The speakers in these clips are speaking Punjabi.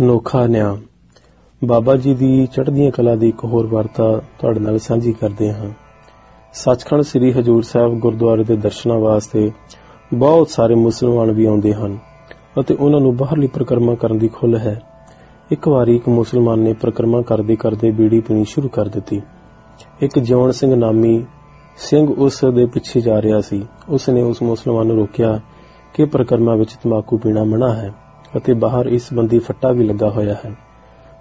ਅਨੋਖਾ ਨਿਆਂ। ਬਾਬਾ ਜੀ ਦੀ ਚੜ੍ਹਦੀਆਂ ਕਲਾ ਦੀ ਇੱਕ ਹੋਰ ਵਾਰਤਾ ਤੁਹਾਡੇ ਨਾਲ ਸਾਂਝੀ ਕਰਦੇ ਹਾਂ। ਸੱਚਖੰਡ ਸ੍ਰੀ ਹਜੂਰ ਸਾਹਿਬ ਗੁਰਦੁਆਰੇ ਦੇ ਦਰਸ਼ਨਾਂ ਵਾਸਤੇ ਬਹੁਤ ਸਾਰੇ ਮੁਸਲਮਾਨ ਵੀ ਆਉਂਦੇ ਹਨ ਅਤੇ ਉਹਨਾਂ ਨੂੰ ਬਾਹਰਲੀ ਪ੍ਰਕਰਮਾ ਕਰਨ ਦੀ ਖੁੱਲ੍ਹ ਹੈ। ਇੱਕ ਵਾਰੀ ਇੱਕ ਮੁਸਲਮਾਨ ਨੇ ਪ੍ਰਕਰਮਾ ਕਰਦੇ ਕਰਦੇ ਬੀੜੀ ਪੀਣੀ ਸ਼ੁਰੂ ਕਰ ਦਿੱਤੀ। ਇੱਕ ਜਿਉਣ ਸਿੰਘ ਨਾਮੀ ਸਿੰਘ ਉਸ ਦੇ ਪਿੱਛੇ ਜਾ ਰਿਹਾ ਸੀ। ਉਸ ਨੇ ਉਸ ਮੁਸਲਮਾਨ ਨੂੰ ਰੋਕਿਆ ਕਿ ਪ੍ਰਕਰਮਾ ਵਿੱਚ ਤਮਾਕੂ ਪੀਣਾ ਮਨਾ ਹੈ। ਅਤੇ ਬਾਹਰ ਇਸ ਬੰਦੀ ਫੱਟਾ ਵੀ ਲੱਗਾ ਹੋਇਆ ਹੈ।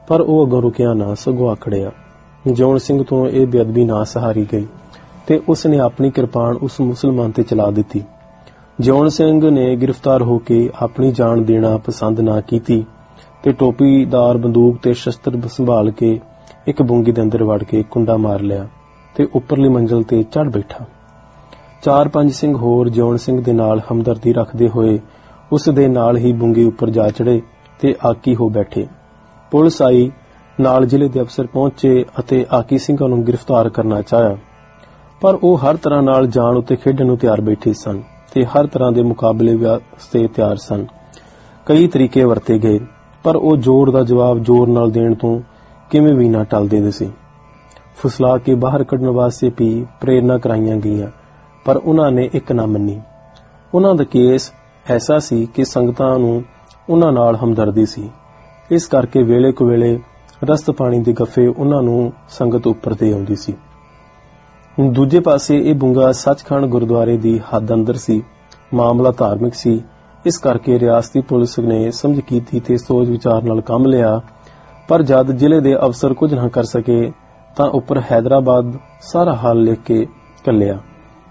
ਪਰ ਉਹ ਅੱਗੋਂ ਰੁਕਿਆ ਨਾ, ਸਗੋਂ ਆਖੜਿਆ ਜੌਨ ਸਿੰਘ ਤੋਂ ਇਹ ਬੇਅਦਬੀ ਨਾ ਸਹਾਰੀ ਗਈ, ਤੇ ਉਸ ਨੇ ਆਪਣੀ ਕਿਰਪਾਨ ਉਸ ਮੁਸਲਮਾਨ ਤੇ ਚਲਾ ਦਿੱਤੀ। ਜੌਨ ਸਿੰਘ ਨੇ ਗ੍ਰਿਫਤਾਰ ਹੋ ਕੇ ਆਪਣੀ ਜਾਨ ਦੇਣਾ ਪਸੰਦ ਨਾ ਕੀਤੀ, ਤੇ ਟੋਪੀਦਾਰ ਬੰਦੂਕ ਤੇ ਸ਼ਸਤਰ ਸੰਭਾਲ ਕੇ ਇੱਕ ਬੁੰਗੀ ਦੇ ਅੰਦਰ ਵੜ ਕੇ ਕੁੰਡਾ ਮਾਰ ਲਿਆ, ਤੇ ਉੱਪਰਲੀ ਮੰਜ਼ਲ ਤੇ ਚੜ ਬੈਠਾ। ਚਾਰ ਪੰਜ ਸਿੰਘ ਹੋਰ ਜੌਨ ਸਿੰਘ ਦੇ ਨਾਲ ਹਮਦਰਦੀ ਰੱਖਦੇ ਹੋਏ ਉਸ ਦੇ ਨਾਲ ਹੀ ਬੁੰਗੀ ਉੱਪਰ ਜਾ ਚੜੇ ਤੇ ਆਕੀ ਹੋ ਬੈਠੇ। ਪੁਲਿਸ ਆਈ, ਨਾਲ ਜ਼ਿਲ੍ਹੇ ਦੇ ਅਫਸਰ ਪਹੁੰਚੇ ਅਤੇ ਆਕੀ ਸਿੰਘਾਂ ਨੂੰ ਗ੍ਰਿਫਤਾਰ ਕਰਨਾ ਚਾਹਿਆ। ਪਰ ਉਹ ਹਰ ਤਰ੍ਹਾਂ ਨਾਲ ਜਾਣ ਉਤੇ ਖੇਡਣ ਨੂੰ ਤਿਆਰ ਬੈਠੇ ਸਨ ਤੇ ਹਰ ਤਰ੍ਹਾਂ ਦੇ ਮੁਕਾਬਲੇ ਵਾਸਤੇ ਤਿਆਰ ਸਨ। ਕਈ ਤਰੀਕੇ ਵਰਤੇ ਗਏ, ਪਰ ਉਹ ਜ਼ੋਰ ਦਾ ਜਵਾਬ ਜ਼ੋਰ ਨਾਲ ਦੇਣ ਤੋਂ ਕਿਵੇਂ ਵੀ ਨਾ ਟਲਦੇ ਸੀ। ਫੁਸਲਾ ਕੇ ਬਾਹਰ ਕੱਢਣ ਵਾਸਤੇ ਵੀ ਪ੍ਰੇਰਣਾ ਕਰਾਈਆਂ ਗਈਆਂ, ਪਰ ਉਹਨਾਂ ਨੇ ਇੱਕ ਨਾ ਮੰਨੀ। ਉਹਨਾਂ ਦਾ ਕੇਸ ਐਸਾ ਸੀ ਕਿ ਸੰਗਤਾਂ ਨੂੰ ਉਹਨਾਂ ਨਾਲ ਹਮਦਰਦੀ ਸੀ। ਇਸ ਕਰਕੇ ਵੇਲੇ ਕੁ ਵੇਲੇ ਰਸਤ ਪਾਣੀ ਦੇ ਗੱਫੇ ਉਹਨਾਂ ਨੂੰ ਸੰਗਤ ਉੱਪਰ ਤੇ ਆਉਂਦੀ ਸੀ। ਦੂਜੇ ਪਾਸੇ ਇਹ ਬੁੰਗਾ ਸੱਚਖੰਡ ਗੁਰਦੁਆਰੇ ਦੀ ਹੱਦ ਅੰਦਰ ਸੀ, ਮਾਮਲਾ ਧਾਰਮਿਕ ਸੀ। ਇਸ ਕਰਕੇ ਰਿਆਸਤੀ ਪੁਲਿਸ ਨੇ ਸਮਝ ਕੀਤੀ ਤੇ ਸੋਚ ਵਿਚਾਰ ਨਾਲ ਕੰਮ ਲਿਆ। ਪਰ ਜਦ ਜ਼ਿਲ੍ਹੇ ਦੇ ਅਫਸਰ ਕੁਝ ਨਾ ਕਰ ਸਕੇ, ਤਾਂ ਉੱਪਰ ਹైదరాబాద్ ਸਾਰਾ ਹਾਲ ਲਿਖ ਕੇ ਕੱਲਿਆ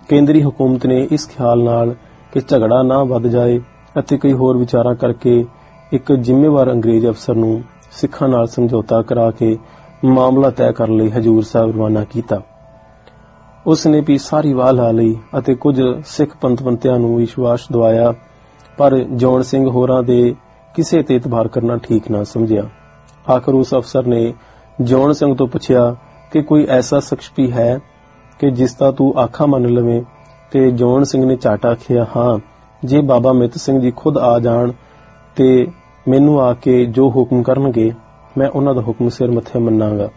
ਕੇਂਦਰੀ ਹਕੂਮਤ ਨੇ ਇਸ ਖਿਆਲ ਨਾਲ ਕਿ ਝਗੜਾ ਨਾ ਵੱਧ ਜਾਏ ਅਤੇ ਕਈ ਹੋਰ ਵਿਚਾਰਾਂ ਕਰਕੇ ਇੱਕ ਜ਼ਿੰਮੇਵਾਰ ਅੰਗਰੇਜ਼ ਅਫਸਰ ਨੂੰ ਸਿੱਖਾਂ ਨਾਲ ਸਮਝੌਤਾ ਕਰਾ ਕੇ ਮਾਮਲਾ ਤੈਅ ਕਰਨ ਲਈ ਹਜੂਰ ਸਾਹਿਬ ਰਵਾਨਾ ਕੀਤਾ। ਉਸ ਨੇ ਵੀ ਸਾਰੀ ਵਾਹ ਲਾ ਲਈ ਅਤੇ ਕੁਝ ਸਿੱਖ ਪੰਥਵੰਤਿਆਂ ਨੂੰ ਵਿਸ਼ਵਾਸ ਦਿਵਾਇਆ, ਪਰ ਜੌਨ ਸਿੰਘ ਹੋਰਾਂ ਦੇ ਕਿਸੇ ਤੇ ਇਤਬਾਰ ਕਰਨਾ ਠੀਕ ਨਾ ਸਮਝਿਆ। ਆਖਰ ਉਸ ਅਫਸਰ ਨੇ ਜੌਨ ਸਿੰਘ ਤੋਂ ਪੁੱਛਿਆ ਕਿ ਕੋਈ ਐਸਾ ਸ਼ਖਸ ਵੀ ਹੈ ਕਿ ਜਿਸ ਦਾ ਤੂੰ ਆਖਾ ਮੰਨ ਲਵੇਂ ਤੇ ਜੌਨ ਸਿੰਘ ਨੇ ਝਾਟਾ ਆਖਿਆ, ਹਾਂ, ਜੇ ਬਾਬਾ ਮਿੱਤ ਸਿੰਘ ਜੀ ਖੁਦ ਆ ਜਾਣ ਤੇ ਮੈਨੂੰ ਆ ਕੇ ਜੋ ਹੁਕਮ ਕਰਨਗੇ, ਮੈਂ ਉਹਨਾਂ ਦਾ ਹੁਕਮ ਸਿਰ ਮੱਥੇ ਮੰਨਾਂਗਾ।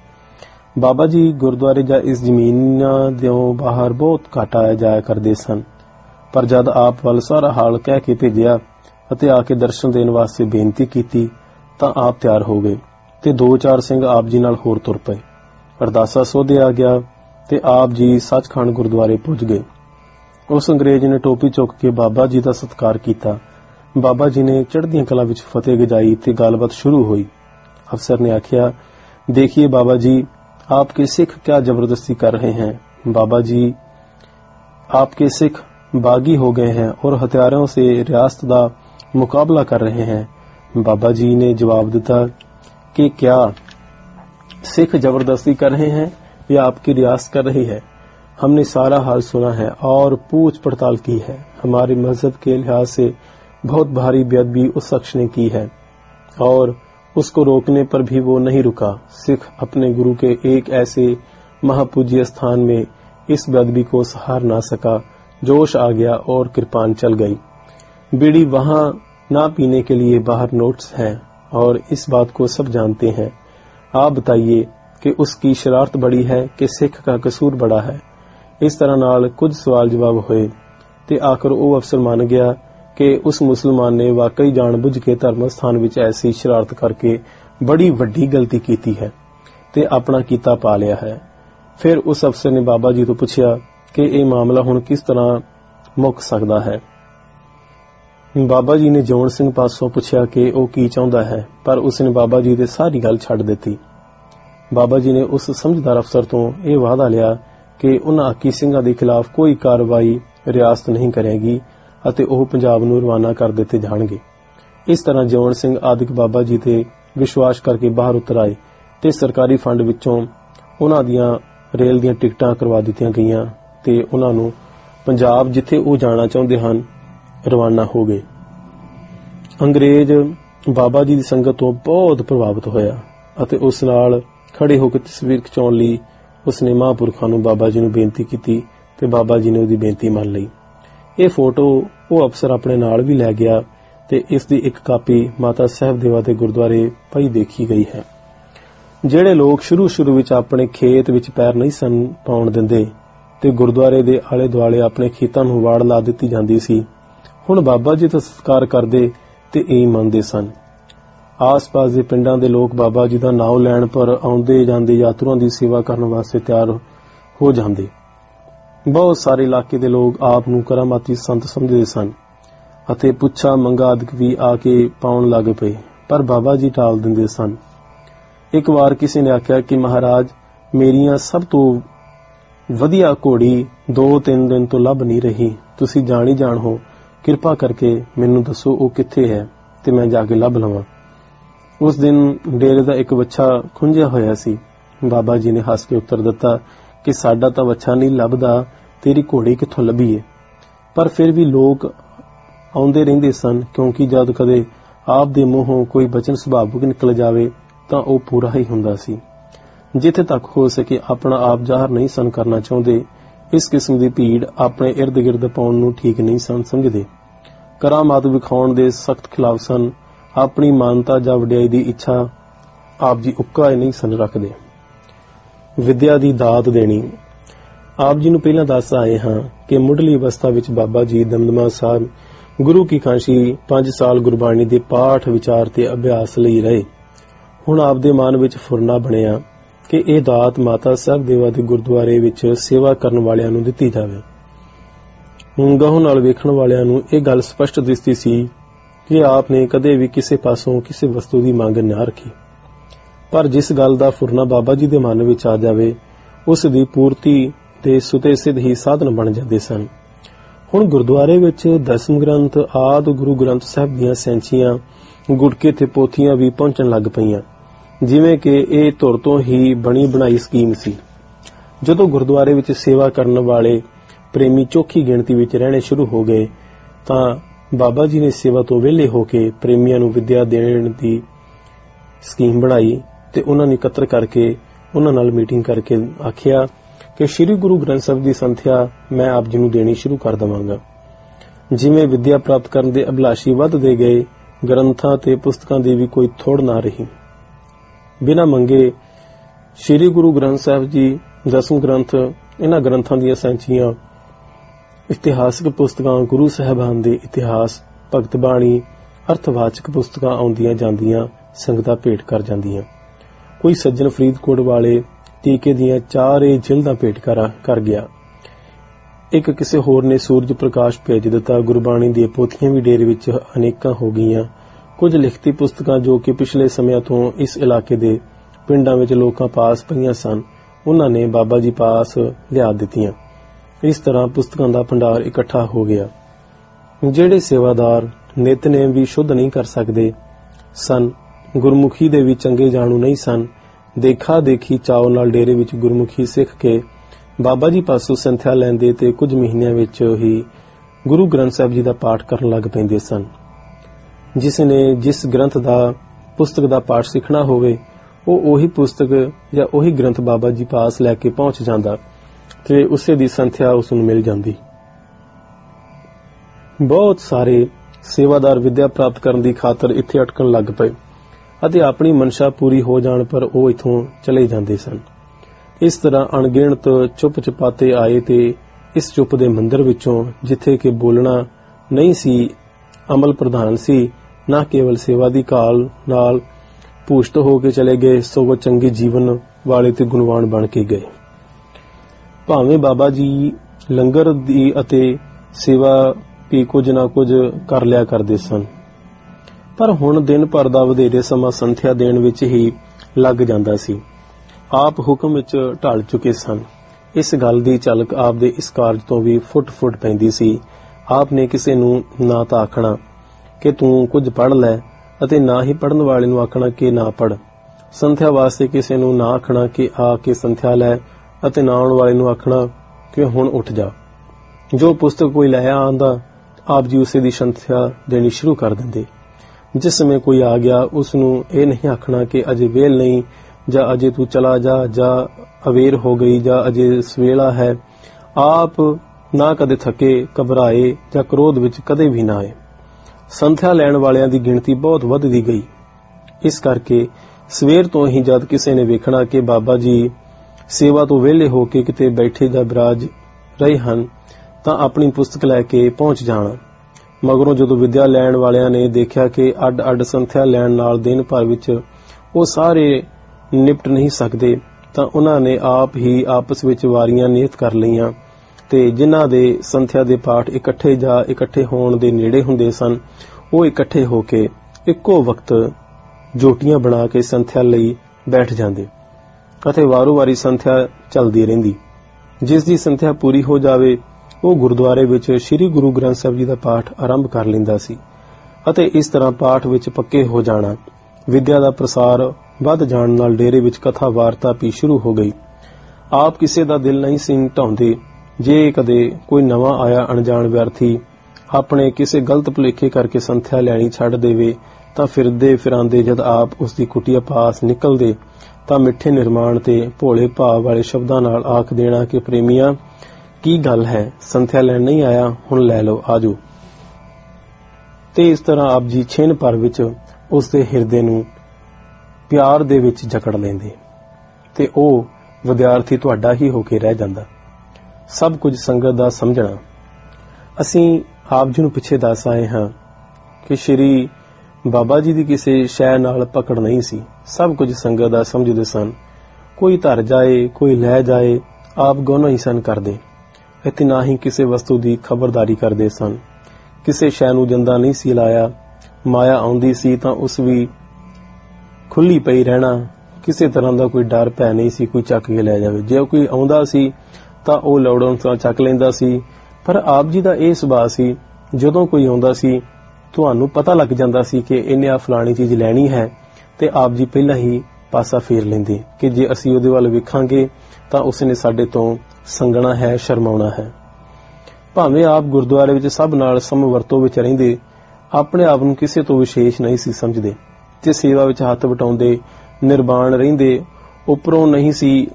ਬਾਬਾ ਜੀ ਗੁਰਦੁਆਰੇ ਜਾਂ ਇਸ ਜ਼ਮੀਨ ਦੇ ਬਾਹਰ ਬਹੁਤ ਘੱਟ ਆਇਆ ਜਾਇਆ ਕਰਦੇ ਸਨ। ਪਰ ਜਦ ਆਪ ਵੱਲ ਸਾਰਾ ਹਾਲ ਕਹਿ ਕੇ ਭੇਜਿਆ ਅਤੇ ਆ ਕੇ ਦਰਸ਼ਨ ਦੇਣ ਵਾਸਤੇ ਬੇਨਤੀ ਕੀਤੀ, ਤਾਂ ਆਪ ਤਿਆਰ ਹੋ ਗਏ ਤੇ ਦੋ ਚਾਰ ਸਿੰਘ ਆਪ ਜੀ ਨਾਲ ਹੋਰ ਤੁਰ ਪਏ। ਅਰਦਾਸਾ ਸੋਧਿਆ ਗਿਆ ਤੇ ਆਪ ਜੀ ਸੱਚਖੰਡ ਗੁਰਦੁਆਰੇ ਪਹੁੰਚ ਗਏ। ਉਸ ਅੰਗਰੇਜ਼ ਨੇ ਟੋਪੀ ਚੁੱਕ ਕੇ ਬਾਬਾ ਜੀ ਦਾ ਸਤਿਕਾਰ ਕੀਤਾ ਬਾਬਾ ਜੀ ਨੇ ਚੜ੍ਹਦੀਆਂ ਕਲਾ ਵਿੱਚ ਫਤਿਹ ਗਜਾਈ ਤੇ ਗੱਲਬਾਤ ਸ਼ੁਰੂ ਹੋਈ ਅਫਸਰ ਨੇ ਆਖਿਆ देखिए बाबा जी आपके सिख क्या जबरदस्ती कर रहे हैं बाबा जी आपके सिख बागी हो गए हैं और हथियारों से रियासत का मुकाबला कर रहे हैं बाबा जी ने जवाब दिता कि क्या सिख जबरदस्ती कर रहे हैं या आपकी रियासत कर रही है हमने सारा हाल सुना है और पूछ पड़ताल की है। हमारे मज़हब के लिहाज से बहुत भारी बेअदबी उस शख्स ने की है और उसको रोकने पर भी वो नहीं रुका। सिख अपने गुरु के एक ऐसे महापूज्य स्थान में इस बेअदबी को सहार ना सका। जोश आ गया और कृपान चल गई। बीड़ी वहाँ ना पीने के लिए बाहर नोट्स हैं और इस बात को सब जानते हैं। आप बताइए कि उसकी शरारत बड़ी है कि सिख का कसूर बड़ा है। ਇਸ ਤਰ੍ਹਾਂ ਨਾਲ ਕੁਝ ਸਵਾਲ ਜਵਾਬ ਹੋਏ ਤੇ ਆਖਰ ਉਹ ਅਫਸਰ ਮੰਨ ਗਿਆ ਕਿ ਉਸ ਮੁਸਲਮਾਨ ਨੇ ਵਾਕਈ ਜਾਣਬੁੱਝ ਕੇ ਧਰਮ ਸਥਾਨ ਵਿੱਚ ਐਸੀ ਸ਼ਰਾਰਤ ਕਰਕੇ ਬੜੀ ਵੱਡੀ ਗਲਤੀ ਕੀਤੀ ਹੈ ਤੇ ਆਪਣਾ ਕੀਤਾ ਪਾ ਲਿਆ ਹੈ। ਫਿਰ ਉਸ ਅਫਸਰ ਨੇ ਬਾਬਾ ਜੀ ਤੋਂ ਪੁੱਛਿਆ ਕਿ ਇਹ ਮਾਮਲਾ ਹੁਣ ਕਿਸ ਤਰ੍ਹਾਂ ਮੁੱਕ ਸਕਦਾ ਹੈ। ਬਾਬਾ ਜੀ ਨੇ ਜੋਨ ਸਿੰਘ ਪਾਸੋਂ ਪੁੱਛਿਆ ਕਿ ਉਹ ਕੀ ਚਾਹੁੰਦਾ ਹੈ, ਪਰ ਉਸ ਨੇ ਬਾਬਾ ਜੀ ਦੇ ਸਾਰੀ ਗੱਲ ਛੱਡ ਦਿੱਤੀ। ਬਾਬਾ ਜੀ ਨੇ ਉਸ ਸਮਝਦਾਰ ਅਫਸਰ ਤੋਂ ਇਹ ਵਾਅਦਾ ਲਿਆ ਕਿ ਉਹਨਾਂ ਆਕੀ ਸਿੰਘਾਂ ਦੇ ਖਿਲਾਫ ਕੋਈ ਕਾਰਵਾਈ ਰਿਆਸਤ ਨਹੀਂ ਕਰੇਗੀ ਅਤੇ ਉਹ ਪੰਜਾਬ ਨੂੰ ਰਵਾਨਾ ਕਰ ਦਿੱਤੇ ਜਾਣਗੇ। ਇਸ ਤਰ੍ਹਾਂ ਜੌਨ ਸਿੰਘ ਆਦਿਕ ਬਾਬਾ ਜੀ ਤੇ ਵਿਸ਼ਵਾਸ ਕਰਕੇ ਬਾਹਰ ਉਤਰ ਆਏ ਤੇ ਸਰਕਾਰੀ ਫੰਡ ਵਿੱਚੋਂ ਉਹਨਾਂ ਦੀਆਂ ਰੇਲ ਦੀਆਂ ਟਿਕਟਾਂ ਕਰਵਾ ਦਿੱਤੀਆਂ ਗਈਆਂ ਤੇ ਉਹਨਾਂ ਨੂੰ ਪੰਜਾਬ ਜਿੱਥੇ ਉਹ ਜਾਣਾ ਚਾਹੁੰਦੇ ਹਨ, ਰਵਾਨਾ ਹੋ ਗਏ। ਅੰਗਰੇਜ਼ ਬਾਬਾ ਜੀ ਦੀ ਸੰਗਤ ਤੋਂ ਬਹੁਤ ਪ੍ਰਭਾਵਿਤ ਹੋਇਆ ਅਤੇ ਉਸ ਨਾਲ ਖੜੇ ਹੋ ਕੇ ਤਸਵੀਰ ਖਿਚਾਉਣ ਲਈ ਉਸਨੇ ਮਹਾਂਪੁਰਖਾਂ ਨੂੰ ਬਾਬਾ ਜੀ ਨੂੰ ਬੇਨਤੀ ਕੀਤੀ ਤੇ ਬਾਬਾ ਜੀ ਨੇ ਉਹਦੀ ਬੇਨਤੀ ਮੰਨ ਲਈ। ਇਹ ਫੋਟੋ ਉਹ ਅਫਸਰ ਆਪਣੇ ਨਾਲ ਵੀ ਲੈ ਗਿਆ ਤੇ ਇਸ ਦੀ ਇੱਕ ਕਾਪੀ ਮਾਤਾ ਸਾਹਿਬ ਦੇਵਾ ਦੇ ਗੁਰਦੁਆਰੇ ਪਈ ਦੇਖੀ ਗਈ ਹੈ। ਜਿਹੜੇ ਲੋਕ ਸ਼ੁਰੂ-ਸ਼ੁਰੂ ਵਿੱਚ ਆਪਣੇ ਖੇਤ ਵਿੱਚ ਪੈਰ ਨਹੀਂ ਸਨ ਪਾਉਣ ਦਿੰਦੇ ਤੇ ਗੁਰਦੁਆਰੇ ਦੇ ਆਲੇ ਦੁਆਲੇ ਆਪਣੇ ਖੇਤਾਂ ਨੂੰ ਵਾੜ ਲਾ ਦਿੱਤੀ ਜਾਂਦੀ ਸੀ, ਹੁਣ ਬਾਬਾ ਜੀ ਦਾ ਸਤਿਕਾਰ ਕਰਦੇ ਤੇ ਇਹ ਮੰਨਦੇ ਸਨ। ਆਸ-ਪਾਸ ਦੇ ਪਿੰਡਾਂ ਦੇ ਲੋਕ ਬਾਬਾ ਜੀ ਦਾ ਨਾਮ ਲੈਣ ਪਰ ਆਉਂਦੇ ਜਾਂਦੇ ਯਾਤਰੂਆਂ ਦੀ ਸੇਵਾ ਕਰਨ ਵਾਸਤੇ ਤਿਆਰ ਹੋ ਜਾਂਦੇ। ਬਹੁਤ ਸਾਰੇ ਇਲਾਕੇ ਦੇ ਲੋਕ ਆਪ ਨੂੰ ਕਰਾਮਾਤੀ ਸੰਤ ਸਮਝਦੇ ਸਨ ਅਤੇ ਪੁੱਛਾ ਮੰਗਾ ਆਦਿਕ ਵੀ ਆ ਕੇ ਪਾਉਣ ਲੱਗ ਪਏ, ਪਰ ਬਾਬਾ ਜੀ ਟਾਲ ਦਿੰਦੇ ਸਨ। ਇੱਕ ਵਾਰ ਕਿਸੇ ਨੇ ਆਖਿਆ ਕਿ ਮਹਾਰਾਜ, ਮੇਰੀਆਂ ਸਭ ਤੋਂ ਵਧੀਆ ਘੋੜੀ 2-3 ਦਿਨ ਤੋਂ ਲੱਭ ਨਹੀਂ ਰਹੀ। ਤੁਸੀਂ ਜਾਣੀ ਜਾਣ ਹੋ। ਕਿਰਪਾ ਕਰਕੇ ਮੈਨੂੰ ਦੱਸੋ ਉਹ ਕਿੱਥੇ ਹੈ ਤੇ ਮੈਂ ਜਾ ਕੇ ਲੱਭ ਲਵਾਂ। ਉਸ ਦਿਨ ਡੇਰੇ ਦਾ ਇੱਕ ਬੱਚਾ ਖੁੰਝਿਆ ਹੋਇਆ ਸੀ। ਬਾਬਾ ਜੀ ਨੇ ਹੱਸ ਕੇ ਉੱਤਰ ਦਿੱਤਾ ਕਿ ਸਾਡਾ ਤਾਂ ਬੱਚਾ ਨਹੀਂ ਲੱਭਦਾ, ਤੇਰੀ ਘੋੜੀ ਕਿੱਥੋਂ ਲੱਭੀ ਪਰ ਫਿਰ ਵੀ ਲੋਕ ਆਉਂਦੇ ਰਹਿੰਦੇ ਸਨ, ਕਿਉਂਕਿ ਜਦ ਕਦੇ ਆਪ ਦੇ ਮੂੰਹੋਂ ਕੋਈ ਬਚਨ ਸੁਭਾਵਿਕ ਨਿਕਲ ਜਾਵੇ, ਤਾਂ ਉਹ ਪੂਰਾ ਹੀ ਹੁੰਦਾ ਸੀ। ਜਿੱਥੇ ਤੱਕ ਹੋ ਸਕੇ ਆਪਣਾ ਆਪ ਜ਼ਾਹਰ ਨਹੀਂ ਸਨ ਕਰਨਾ ਚਾਹੁੰਦੇ, ਇਸ ਕਿਸਮ ਦੀ ਭੀੜ ਆਪਣੇ ird-gird ਪਾਉਣ ਨੂੰ ਠੀਕ ਨਹੀਂ ਸਨ ਸਮਝਦੇ। ਕਰਾਮਾਤ ਵਿਖਾਉਣ ਦੇ ਸਖਤ ਖਿਲਾਫ ਸਨ। ਆਪਣੀ ਮਾਨਤਾ ਜਾਂ ਵਡਿਆਈ ਦੀ ਇੱਛਾ ਆਪ ਜੀ ਉੱਕਾ ਨਹੀਂ ਸਨ ਰੱਖਦੇ। ਵਿਦਿਆ ਦੀ ਦਾਤ ਦੇਣੀ। ਆਪ ਜੀ ਨੂੰ ਪਹਿਲਾਂ ਦੱਸ ਆਏ ਹਾਂ ਕਿ ਮੁੱਢਲੀ ਅਵਸਥਾ ਵਿੱਚ ਬਾਬਾ ਜੀ ਦਮਦਮਾ ਸਾਹਿਬ ਗੁਰੂ ਕੀ ਕਾਂਸ਼ੀ 5 ਸਾਲ ਗੁਰਬਾਣੀ ਦੇ ਪਾਠ ਵਿਚਾਰ ਤੇ ਅਭਿਆਸ ਲਈ ਰਹੇ। ਹੁਣ ਆਪ ਦੇ ਮਨ ਵਿੱਚ ਫੁਰਨਾ ਬਣਿਆ ਕਿ ਇਹ ਦਾਤ ਮਾਤਾ ਸਾਹਿਬ ਦੇਵਾ ਦੇ ਗੁਰਦੁਆਰੇ ਵਿੱਚ ਸੇਵਾ ਕਰਨ ਵਾਲਿਆਂ ਨੂੰ ਦਿੱਤੀ ਜਾਵੇ। ਗਹੁ ਨਾਲ ਵੇਖਣ ਵਾਲਿਆਂ ਨੂੰ ਇਹ ਗੱਲ ਸਪਸ਼ਟ ਦਿਸਦੀ ਸੀ ਕਿ ਆਪ ਨੇ ਕਦੇ ਵੀ ਕਿਸੇ ਪਾਸੋਂ ਕਿਸੇ ਵਸਤੂ ਦੀ ਮੰਗ ਨਾ ਰੱਖੀ। ਪਰ ਜਿਸ ਗੱਲ ਦਾ ਫੁਰਨਾ ਬਾਬਾ ਜੀ ਦੇ ਮਨ ਵਿੱਚ ਆ ਜਾਵੇ, ਉਸ ਦੀ ਪੂਰਤੀ ਦੇ ਸੁਤੇ ਸਿੱਧ ਹੀ ਸਾਧਨ ਬਣ ਜਾਂਦੇ ਸਨ। ਹੁਣ ਗੁਰਦੁਆਰੇ ਵਿੱਚ ਦਸਮ ਗ੍ਰੰਥ ਆਦ ਗੁਰੂ ਗ੍ਰੰਥ ਸਾਹਿਬ ਦੀਆਂ ਸੈਂਚੀਆਂ ਗੁਟਕੇ ਤੇ ਪੋਥੀਆਂ ਵੀ ਪਹੁੰਚਣ ਲੱਗ ਪਈਆਂ, ਜਿਵੇਂ ਕਿ ਇਹ ਧੁਰ ਤੋਂ ਹੀ ਬਣੀ ਬਣਾਈ ਸਕੀਮ ਸੀ। ਜਦੋਂ ਗੁਰਦੁਆਰੇ ਵਿੱਚ ਸੇਵਾ ਕਰਨ ਵਾਲੇ ਪ੍ਰੇਮੀ ਚੋਖੀ ਗਿਣਤੀ ਵਿੱਚ ਰਹਿਣੇ ਸ਼ੁਰੂ ਹੋ ਗਏ, ਤਾਂ ਬਾਬਾ ਜੀ ਨੇ ਸੇਵਾ ਤੋਂ ਵਿਹਲੇ ਹੋ ਕੇ ਪ੍ਰੇਮੀਆਂ ਨੂੰ ਵਿਦਿਆ ਦੇਣ ਦੀ ਸਕੀਮ ਬਣਾਈ ਤੇ ਉਹਨਾਂ ਨੂੰ ਇਕੱਤਰ ਕਰਕੇ ਉਹਨਾਂ ਨਾਲ ਮੀਟਿੰਗ ਕਰਕੇ ਆਖਿਆ ਕਿ ਸ੍ਰੀ ਗੁਰੂ ਗ੍ਰੰਥ ਸਾਹਿਬ ਦੀ ਸੰਥਿਆ ਮੈਂ ਆਪ ਜੀ ਨੂੰ ਦੇਣੀ ਸ਼ੁਰੂ ਕਰ ਦਵਾਂਗਾ। ਜਿਵੇਂ ਵਿਦਿਆ ਪ੍ਰਾਪਤ ਕਰਨ ਦੇ ਅਭਿਲਾਸ਼ੀ ਵੱਧਦੇ ਗਏ, ਗ੍ਰੰਥਾਂ ਤੇ ਪੁਸਤਕਾਂ ਦੀ ਵੀ ਕੋਈ ਥੋੜ ਨਾ ਰਹੀ। ਬਿਨਾਂ ਮੰਗੇ ਸ੍ਰੀ ਗੁਰੂ ਗ੍ਰੰਥ ਸਾਹਿਬ ਜੀ ਦਸਮ ਗ੍ਰੰਥ, ਇਹਨਾਂ ਗ੍ਰੰਥਾਂ ਦੀਆਂ ਸੈਂਚੀਆਂ ਇਤਿਹਾਸਕ ਪੁਸਤਕਾਂ ਗੁਰੂ ਸਾਹਿਬਾਨ ਦੇ ਇਤਿਹਾਸ, ਭਗਤ ਬਾਣੀ, ਅਰਥਵਾਚਕ ਪੁਸਤਕਾਂ ਆਉਂਦੀਆਂ ਜਾਂਦੀਆਂ, ਸੰਗਤਾਂ ਭੇਟ ਕਰ ਜਾਂਦੀਆਂ। ਕੋਈ ਸੱਜਣ ਫਰੀਦਕੋਟ ਵਾਲੇ ਟੀਕੇ ਦੀਆਂ ਚਾਰੇ ਜਿਲਦਾਂ ਭੇਟ ਕਰ ਗਿਆ। ਇੱਕ ਕਿਸੇ ਹੋਰ ਨੇ ਸੂਰਜ ਪ੍ਰਕਾਸ਼ ਭੇਜ ਦਿੱਤਾ, ਗੁਰਬਾਣੀ ਦੀਆਂ ਪੋਥੀਆਂ ਵੀ ਡੇਰੇ ਵਿੱਚ ਅਨੇਕਾਂ ਹੋ ਗਈਆਂ। ਕੁਝ ਲਿਖਤੀ ਪੁਸਤਕਾਂ ਜੋ ਕਿ ਪਿਛਲੇ ਸਮਿਆਂ ਤੋਂ ਇਸ ਇਲਾਕੇ ਦੇ ਪਿੰਡਾਂ ਵਿੱਚ ਲੋਕਾਂ ਪਾਸ ਪਈਆਂ ਸਨ, ਉਹਨਾਂ ਨੇ ਬਾਬਾ ਜੀ ਪਾਸ ਲਿਆ ਦਿੱਤੀਆਂ। ਇਸ ਤਰ੍ਹਾਂ ਪੁਸਤਕਾਂ ਦਾ ਭੰਡਾਰ ਇਕੱਠਾ ਹੋ ਗਿਆ। ਜਿਹੜੇ ਸੇਵਾਦਾਰ ਨਿਤਨੇਮ ਵੀ ਸ਼ੁੱਧ ਨਹੀਂ ਕਰ ਸਕਦੇ ਸਨ, ਗੁਰਮੁਖੀ ਦੇ ਵੀ ਚੰਗੇ ਜਾਣੂ ਨਹੀਂ ਸਨ ਦੇਖਾ ਦੇਖੀ ਚਾਉ ਨਾਲ ਡੇਰੇ ਵਿੱਚ ਗੁਰਮੁਖੀ ਸਿੱਖ ਕੇ ਬਾਬਾ ਜੀ ਪਾਸੋਂ ਸੰਥਿਆ ਲੈਂਦੇ ਤੇ ਕੁਝ ਮਹੀਨਿਆਂ ਵਿੱਚ ਹੀ ਗੁਰੂ ਗ੍ਰੰਥ ਸਾਹਿਬ ਜੀ ਦਾ ਪਾਠ ਕਰਨ ਲੱਗ ਪੈਂਦੇ ਸਨ। ਜਿਸ ਨੇ ਜਿਸ ਗ੍ਰੰਥ ਦਾ ਪੁਸਤਕ ਦਾ ਪਾਠ ਸਿੱਖਣਾ ਹੋਵੇ, ਉਹ ਉਹੀ ਪੁਸਤਕ ਜਾਂ ਉਹੀ ਗ੍ਰੰਥ ਬਾਬਾ ਜੀ ਪਾਸ ਲੈ ਕੇ ਪਹੁੰਚ ਜਾਂਦਾ। ਤੇ ਉਸੇ ਦੀ ਸੰਥਿਆ ਉਸ ਨੂੰ ਮਿਲ ਜਾਂਦੀ। ਬਹੁਤ ਸਾਰੇ ਸੇਵਾਦਾਰ ਵਿਦਿਆ ਪ੍ਰਾਪਤ ਕਰਨ ਦੀ ਖਾਤਰ ਇੱਥੇ ਅਟਕਣ ਲੱਗ ਪਏ ਅਤੇ ਆਪਣੀ ਮਨਸ਼ਾ ਪੂਰੀ ਹੋ ਜਾਣ ਪਰ ਉਹ ਇਥੋਂ ਚਲੇ ਜਾਂਦੇ ਸਨ। ਇਸ ਤਰ੍ਹਾਂ ਅਣਗਿਣਤ ਚੁੱਪ ਚਪਾਤੇ ਆਏ ਤੇ ਇਸ ਚੁੱਪ ਦੇ ਮੰਦਰ ਵਿੱਚੋਂ ਜਿੱਥੇ ਕਿ ਬੋਲਣਾ ਨਹੀਂ ਸੀ, ਅਮਲ ਪ੍ਰਧਾਨ ਸੀ, ਨਾ ਕੇਵਲ ਸੇਵਾ ਦੀ ਕਾਲ ਨਾਲ ਪੂਸ਼ਟ ਹੋ ਕੇ ਚਲੇ ਗਏ, ਸਗੋਂ ਚੰਗੇ ਜੀਵਨ ਵਾਲੇ ਤੇ ਗੁਣਵਾਨ ਬਣ ਕੇ ਗਏ। ਭਾਵੇਂ ਬਾਬਾ ਜੀ ਲੰਗਰ ਦੀ ਅਤੇ ਸੇਵਾ ਵੀ ਕੁਝ ਨਾ ਕੁਝ ਕਰ ਲਿਆ ਕਰਦੇ ਸਨ। ਪਰ ਹੁਣ ਦਿਨ ਭਰ ਦਾ ਵਧੇਰੇ ਸਮਾਂ ਸੰਥਿਆ ਦੇਣ ਵਿੱਚ ਹੀ ਲੱਗ ਜਾਂਦਾ ਸੀ। ਆਪ ਹੁਕਮ ਵਿੱਚ ਢਲ ਚੁੱਕੇ ਸਨ। ਇਸ ਗੱਲ ਦੀ ਝਲਕ ਆਪ ਦੇ ਇਸ ਕਾਰਜ ਤੋਂ ਵੀ ਫੁੱਟ-ਫੁੱਟ ਪੈਂਦੀ ਸੀ। ਆਪ ਨੇ ਕਿਸੇ ਨੂੰ ਨਾ ਤਾਂ ਆਖਣਾ ਕਿ ਤੂੰ ਕੁਝ ਪੜ ਲੈ ਅਤੇ ਨਾ ਹੀ ਪੜਨ ਵਾਲੇ ਨੂੰ ਆਖਣਾ ਕਿ ਨਾ ਪੜ ਸੰਥਿਆ ਵਾਸਤੇ ਕਿਸੇ ਨੂੰ ਨਾ ਆਖਣਾ ਕਿ ਆ ਕੇ ਸੰਥਿਆ ਲੈ ਅਤੇ ਨਾ ਆਉਣ ਵਾਲੇ ਨੂੰ ਆਖਣਾ ਕਿ ਹੁਣ ਉੱਠ ਜਾ। ਜੋ ਪੁਸਤਕ ਕੋਈ ਲੈ ਆਂਦਾ, ਆਪ ਜੀ ਉਸੇ ਦੀ ਸੰਥਿਆ ਦੇਣੀ ਸ਼ੁਰੂ ਕਰ ਦਿੰਦੇ। ਜਿਸ ਸਮੇਂ ਕੋਈ ਆ ਗਿਆ ਉਸ ਨੂੰ ਇਹ ਨਹੀਂ ਆਖਣਾ ਕਿ ਅਜੇ ਵੇਲ ਨਹੀਂ, ਜਾਂ ਅਜੇ ਤੂੰ ਚਲਾ ਜਾ, ਜਾਂ ਅਵੇਰ ਹੋ ਗਈ, ਜਾਂ ਅਜੇ ਸਵੇਲਾ ਹੈ। ਆਪ ਨਾ ਕਦੇ ਥਕੇ, ਘਬਰਾਏ, ਜਾਂ ਕ੍ਰੋਧ ਵਿੱਚ ਕਦੇ ਵੀ ਨਾ ਆਏ। ਸੰਥਿਆ ਲੈਣ ਵਾਲਿਆਂ ਦੀ ਗਿਣਤੀ ਬਹੁਤ ਵੱਧਦੀ ਗਈ। ਇਸ ਕਰਕੇ ਸਵੇਰ ਤੋਂ ਹੀ ਜਦ ਕਿਸੇ ਨੇ ਵੇਖਣਾ ਕਿ ਬਾਬਾ ਜੀ ਸੇਵਾ ਤੋਂ ਵਿਹਲੇ ਹੋ ਕੇ ਕਿਤੇ ਬੈਠੇ ਜਾਂ ਬਰਾਜ ਰਹੇ ਹਨ, ਤਾਂ ਆਪਣੀ ਪੁਸਤਕ ਲੈ ਕੇ ਪਹੁੰਚ ਜਾਣਾ। ਮਗਰੋਂ ਜਦੋਂ ਵਿਦਿਆ ਲੈਣ ਵਾਲਿਆਂ ਨੇ ਦੇਖਿਆ ਕਿ ਅੱਡ-ਅੱਡ ਸੰਥਿਆ ਲੈਣ ਨਾਲ ਦਿਨ ਭਰ ਵਿੱਚ ਉਹ ਸਾਰੇ ਨਿਪਟ ਨਹੀਂ ਸਕਦੇ, ਤਾਂ ਉਹਨਾਂ ਨੇ ਆਪ ਹੀ ਆਪਸ ਵਿੱਚ ਵਾਰੀਆਂ ਨਿਯਤ ਕਰ ਲਈਆਂ ਤੇ ਜਿਨ੍ਹਾਂ ਦੇ ਸੰਥਿਆ ਦੇ ਪਾਠ ਇਕੱਠੇ ਜਾਂ ਇਕੱਠੇ ਹੋਣ ਦੇ ਨੇੜੇ ਹੁੰਦੇ ਸਨ, ਉਹ ਇਕੱਠੇ ਹੋ ਕੇ ਇੱਕੋ ਵਕਤ ਜੋਟੀਆਂ ਬਣਾ ਕੇ ਸੰਥਿਆ ਲਈ ਬੈਠ ਜਾਂਦੇ। ਅਤੇ ਵਾਰੋ-ਵਾਰੀ ਸੰਥਿਆ ਚੱਲਦੀ ਰਹਿੰਦੀ। ਜਿਸ ਦੀ ਸੰਥਿਆ ਪੂਰੀ ਹੋ ਜਾਵੇ, ਉਹ ਗੁਰਦੁਆਰੇ ਵਿੱਚ ਸ੍ਰੀ ਗੁਰੂ ਗ੍ਰੰਥ ਸਾਹਿਬ ਜੀ ਦਾ ਪਾਠ ਆਰੰਭ ਕਰ ਲੈਂਦਾ ਸੀ ਅਤੇ ਇਸ ਤਰ੍ਹਾਂ ਪਾਠ ਵਿੱਚ ਪੱਕੇ ਹੋ ਜਾਣਾ, ਵਿਦਿਆ ਦਾ ਪ੍ਰਸਾਰ ਵੱਧ ਜਾਣ ਨਾਲ ਡੇਰੇ ਵਿੱਚ ਕਥਾ ਵਾਰਤਾ ਵੀ ਸ਼ੁਰੂ ਹੋ ਗਈ। ਆਪ ਕਿਸੇ ਦਾ ਦਿਲ ਨਹੀਂ ਸੀ ਢਾਉਂਦੇ, ਜੇ ਕਦੇ ਕੋਈ ਨਵਾਂ ਆਇਆ ਅਣਜਾਣ ਵਿਅਰਥੀ, ਆਪਣੇ ਕਿਸੇ ਗਲਤ ਭੁਲੇਖੇ ਕਰਕੇ ਸੰਥਿਆ ਲੈਣੀ ਛੱਡ ਦੇਵੇ, ਤਾਂ ਫਿਰਦੇ ਫਿਰਾਂਦੇ ਜਦ ਆਪ ਉਸ ਦੀ ਕੁਟੀਆ ਪਾਸ ਨਿਕਲਦੇ ਤਾਂ ਮਿੱਠੇ ਨਿਰਮਾਣ ਤੇ ਭੋਲੇ ਭਾਵ ਵਾਲੇ ਸ਼ਬਦਾਂ ਨਾਲ ਆਖ ਦੇਣਾ ਕਿ ਪ੍ਰੇਮੀਆਂ, ਕੀ ਗੱਲ ਹੈ? ਸੰਥਿਆ ਲੈਣ ਨਹੀਂ ਆਇਆ, ਹੁਣ ਲੈ ਲਓ, ਆਜੋ। ਤੇ ਇਸ ਤਰ੍ਹਾਂ ਆਪ ਜੀ ਛੇਨ ਪਰ ਵਿੱਚ ਉਸ ਦੇ ਹਿਰਦੇ ਨੂੰ ਪਿਆਰ ਦੇ ਵਿੱਚ ਜਕੜ ਲੈਂਦੇ। ਤੇ ਉਹ ਵਿਦਿਆਰਥੀ ਤੁਹਾਡਾ ਹੀ ਹੋ ਕੇ ਰਹਿ ਜਾਂਦਾ। ਸਭ ਕੁਝ ਸੰਗਤ ਦਾ ਸਮਝਣਾ। ਅਸੀਂ ਆਪ ਜੀ ਨੂੰ ਪਿੱਛੇ ਦੱਸ ਆਏ ਹਾਂ ਕਿ ਸ਼੍ਰੀ ਬਾਬਾ ਜੀ ਦੀ ਕਿਸੇ ਸ਼ੈ ਨਾਲ ਪਕੜ ਨਹੀਂ ਸੀ। ਸਭ ਕੁਝ ਸੰਗਤ ਦਾ ਸਮਝਦੇ ਸਨ। ਕੋਈ ਧਰ ਜਾਏ, ਕੋਈ ਲੈ ਜਾਏ, ਆਪ ਗੋਨੋ ਹੀ ਸਨ ਕਰਦੇ। ਇਤੇ ਨਾ ਹੀ ਕਿਸੇ ਵਸਤੂ ਦੀ ਖਬਰਦਾਰੀ ਕਰਦੇ ਸਨ। ਕਿਸੇ ਸ਼ੈ ਨੂੰ ਜੰਦਾ ਨਹੀਂ ਸੀ ਲਾਇਆ। ਮਾਇਆ ਆਉਂਦੀ ਸੀ ਤਾਂ ਉਸ ਵੀ ਖੁੱਲੀ ਪਈ ਰਹਿਣਾ। ਕਿਸੇ ਤਰ੍ਹਾਂ ਦਾ ਕੋਈ ਡਰ ਭੈ ਨਹੀਂ ਸੀ, ਕੋਈ ਚੱਕ ਕੇ ਲੈ ਜਾਵੇ। ਜੇ ਕੋਈ ਆਉਂਦਾ ਸੀ ਤਾਂ ਉਹ ਲੋੜੋਂ ਤੋਂ ਚੱਕ ਲੈਂਦਾ ਸੀ। ਪਰ ਆਪ ਜੀ ਦਾ ਇਹ ਸੁਭਾਅ ਸੀ, ਜਦੋਂ ਕੋਈ ਆਉਂਦਾ ਸੀ, ਤੁਹਾਨੂੰ ਪਤਾ ਲੱਗ ਜਾਂਦਾ ਸੀ ਕਿ ਇਹਨੇ ਆ ਫਲਾਣੀ ਚੀਜ਼ ਲੈਣੀ ਹੈ। ਤੇ ਆਪ ਜੀ ਪਹਿਲਾਂ ਹੀ ਪਾਸਾ ਫੇਰ ਲੈਂਦੇ ਕਿ ਜੇ ਅਸੀਂ ਉਹਦੇ ਵੱਲ ਵੇਖਾਂਗੇ ਤਾਂ ਉਸਨੇ ਸਾਡੇ ਤੋਂ ਸੰਗਣਾ ਹੈ, ਸ਼ਰਮਾਉਣਾ ਹੈ। ਭਾਵੇਂ ਆਪ ਗੁਰਦੁਆਰੇ ਵਿੱਚ ਸਭ ਨਾਲ ਸਮਵਰਤੋਂ ਵਿੱਚ ਰਹਿੰਦੇ, ਆਪਣੇ ਆਪ ਨੂੰ ਕਿਸੇ ਤੋਂ ਵਿਸ਼ੇਸ਼ ਨਹੀਂ ਸੀ ਸਮਝਦੇ। ਤੇ ਸੇਵਾ ਵਿੱਚ ਹੱਥ ਵਟਾਉਂਦੇ ਨਿਰਵਾਣ ਰਹਿੰਦੇ, ਉਪਰੋਂ ਨਹੀਂ ਸੀ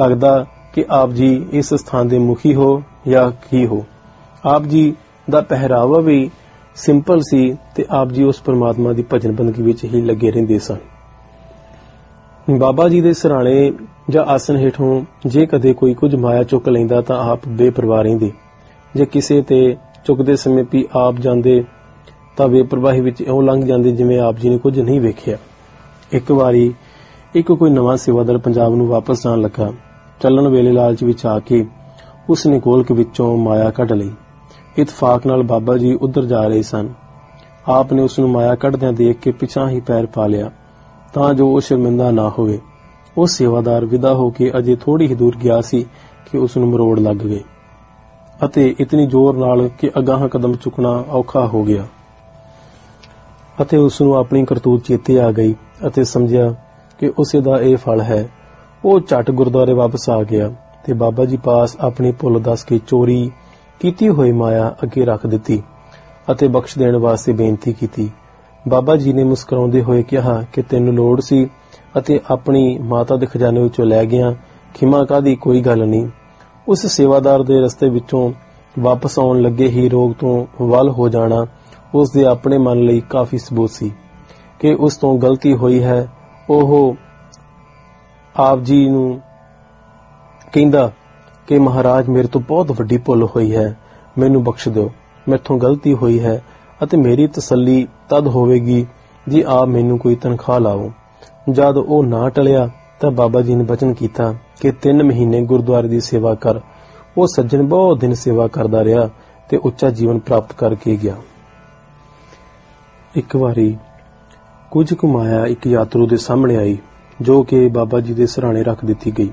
ਲੱਗਦਾ ਕਿ ਆਪ ਜੀ ਇਸ ਸਥਾਨ ਦੇ ਮੁਖੀ ਹੋ ਜਾਂ ਕੀ ਹੋ। ਆਪ ਜੀ ਦਾ ਪਹਿਰਾਵਾ ਵੀ ਸਿੰਪਲ ਸੀ ਤੇ ਆਪ ਜੀ ਉਸ ਪਰਮਾਤਮਾ ਦੀ ਭਜਨ ਬੰਦਗੀ ਵਿੱਚ ਹੀ ਲੱਗੇ ਰਹਿੰਦੇ ਸਨ। ਬਾਬਾ ਜੀ ਦੇ ਸਰਾਣੇ ਜਾਂ ਆਸਨ ਹੇਠੋਂ ਜੇ ਕਦੇ ਕੋਈ ਕੁਝ ਮਾਇਆ ਚੁੱਕ ਲੈਂਦਾ ਤਾਂ ਆਪ ਬੇਪਰਵਾਹ ਰਹਿੰਦੇ। ਜੇ ਕਿਸੇ ਤੇ ਚੁੱਕਦੇ ਸਮੇਂ ਵੀ ਆਪ ਜਾਂਦੇ, ਤਾਂ ਬੇਪਰਵਾਹੀ ਵਿੱਚ ਇਉਂ ਲੰਘ ਜਾਂਦੇ ਜਿਵੇਂ ਆਪ ਜੀ ਨੇ ਕੁਝ ਨਹੀਂ ਵੇਖਿਆ। ਇੱਕ ਵਾਰੀ ਇੱਕ ਕੋਈ ਨਵਾਂ ਸੇਵਾਦਾਰ ਪੰਜਾਬ ਨੂੰ ਵਾਪਸ ਜਾਣ ਲੱਗਾ। ਚੱਲਣ ਵੇਲੇ ਲਾਲਚ ਵਿੱਚ ਆ ਕੇ ਉਸ ਨੇ ਗੋਲਕ ਵਿੱਚੋਂ ਮਾਇਆ ਕੱਢ ਲਈ। ਇਤਫਾਕ ਨਾਲ ਬਾਬਾ ਜੀ ਉਧਰ ਜਾ ਰਹੇ ਸਨ। ਆਪ ਨੇ ਉਸ ਨੂੰ ਮਾਇਆ ਕੱਢਦਿਆਂ ਦੇਖ ਕੇ ਪਿਛਾਂ ਹੀ ਪੈਰ ਪਾ ਲਿਆ। ਤਾਂ ਜੋ ਉਹ ਸ਼ਰਮਿੰਦਾ ਨਾ ਹੋਵੇ। ਉਹ ਸੇਵਾਦਾਰ ਵਿਦਾ ਹੋ ਕੇ ਅਜੇ ਥੋੜੀ ਹੀ ਦੂਰ ਗਿਆ ਸੀ ਕਿ ਉਸ ਨੂੰ ਮਰੋੜ ਲੱਗ ਗਏ। ਅਤੇ ਇਤਨੀ ਜ਼ੋਰ ਨਾਲ ਕਿ ਅਗਾਹ ਕਦਮ ਚੁੱਕਣਾ ਔਖਾ ਹੋ ਗਿਆ। ਅਤੇ ਉਸ ਨੂੰ ਆਪਣੀ ਕਰਤੂਤ ਚੇਤੇ ਆ ਗਈ ਅਤੇ ਸਮਝਿਆ ਕਿ ਉਸੇ ਦਾ ਇਹ ਫਲ ਹੈ। ਉਹ ਝਟ ਗੁਰਦੁਆਰੇ ਵਾਪਸ ਆ ਗਿਆ ਤੇ ਬਾਬਾ ਜੀ ਪਾਸ ਆਪਣੀ ਭੁੱਲ ਦੱਸ ਕੇ ਚੋਰੀ ਕੀਤੀ ਹੋਈ ਮਾਇਆ ਅੱਗੇ ਰੱਖ ਦਿੱਤੀ ਅਤੇ ਬਖਸ਼ ਦੇਣ ਵਾਸਤੇ ਬੇਨਤੀ ਕੀਤੀ। ਬਾਬਾ ਜੀ ਨੇ ਮੁਸਕਰਾਉਂਦੇ ਹੋਏ ਕਿਹਾ ਕਿ ਤੈਨੂੰ ਲੋੜ ਸੀ ਅਤੇ ਆਪਣੀ ਮਾਤਾ ਦੇ ਖਜ਼ਾਨੇ ਵਿੱਚੋਂ ਲੈ ਗਿਆ, ਖਿਮਾ ਕਾਦੀ ਕੋਈ ਗੱਲ ਨਹੀਂ। ਉਸ ਸੇਵਾਦਾਰ ਦੇ ਰਸਤੇ ਵਿੱਚੋਂ ਵਾਪਸ ਆਉਣ ਲੱਗੇ ਹੀ ਰੋਗ ਤੋਂ ਵੱਲ ਹੋ ਜਾਣਾ ਉਸ ਦੇ ਆਪਣੇ ਮਨ ਲਈ ਕਾਫੀ ਸਬੂਤ ਸੀ ਕਿ ਉਸ ਤੋਂ ਗਲਤੀ ਹੋਈ ਹੈ। ਉਹ ਆਪ ਜੀ ਨੂੰ ਕਹਿੰਦਾ ਕਿ ਮਹਾਰਾਜ ਮੇਰੇ ਤੋਂ ਬਹੁਤ ਵੱਡੀ ਭੁੱਲ ਹੋਈ ਹੈ। ਮੈਨੂੰ ਬਖਸ਼ ਦਿਓ। ਮੈਥੋਂ ਗਲਤੀ ਹੋਈ ਹੈ ਅਤੇ ਮੇਰੀ ਤਸੱਲੀ ਤਦ ਹੋਵੇਗੀ ਜੇ ਆਪ ਮੈਨੂੰ ਕੋਈ ਤਨਖਾਹ ਲਾਓ। ਜਦ ਉਹ ਨਾ ਟਲਿਆ ਤਾਂ ਬਾਬਾ ਜੀ ਨੇ ਬਚਨ ਕੀਤਾ ਕਿ 3 ਮਹੀਨੇ ਗੁਰਦੁਆਰੇ ਦੀ ਸੇਵਾ ਕਰ। ਉਹ ਸੱਜਣ ਬਹੁਤ ਦਿਨ ਸੇਵਾ ਕਰਦਾ ਰਿਹਾ ਤੇ ਉੱਚਾ ਜੀਵਨ ਪ੍ਰਾਪਤ ਕਰਕੇ ਗਿਆ। ਇੱਕ ਵਾਰੀ ਕੁਝ ਕੁ ਮਾਇਆ ਇੱਕ ਯਾਤਰੂ ਦੇ ਸਾਹਮਣੇ ਆਈ, ਜੋ ਕਿ ਬਾਬਾ ਜੀ ਦੇ ਸਰਾਣੇ ਰੱਖ ਦਿੱਤੀ ਗਈ।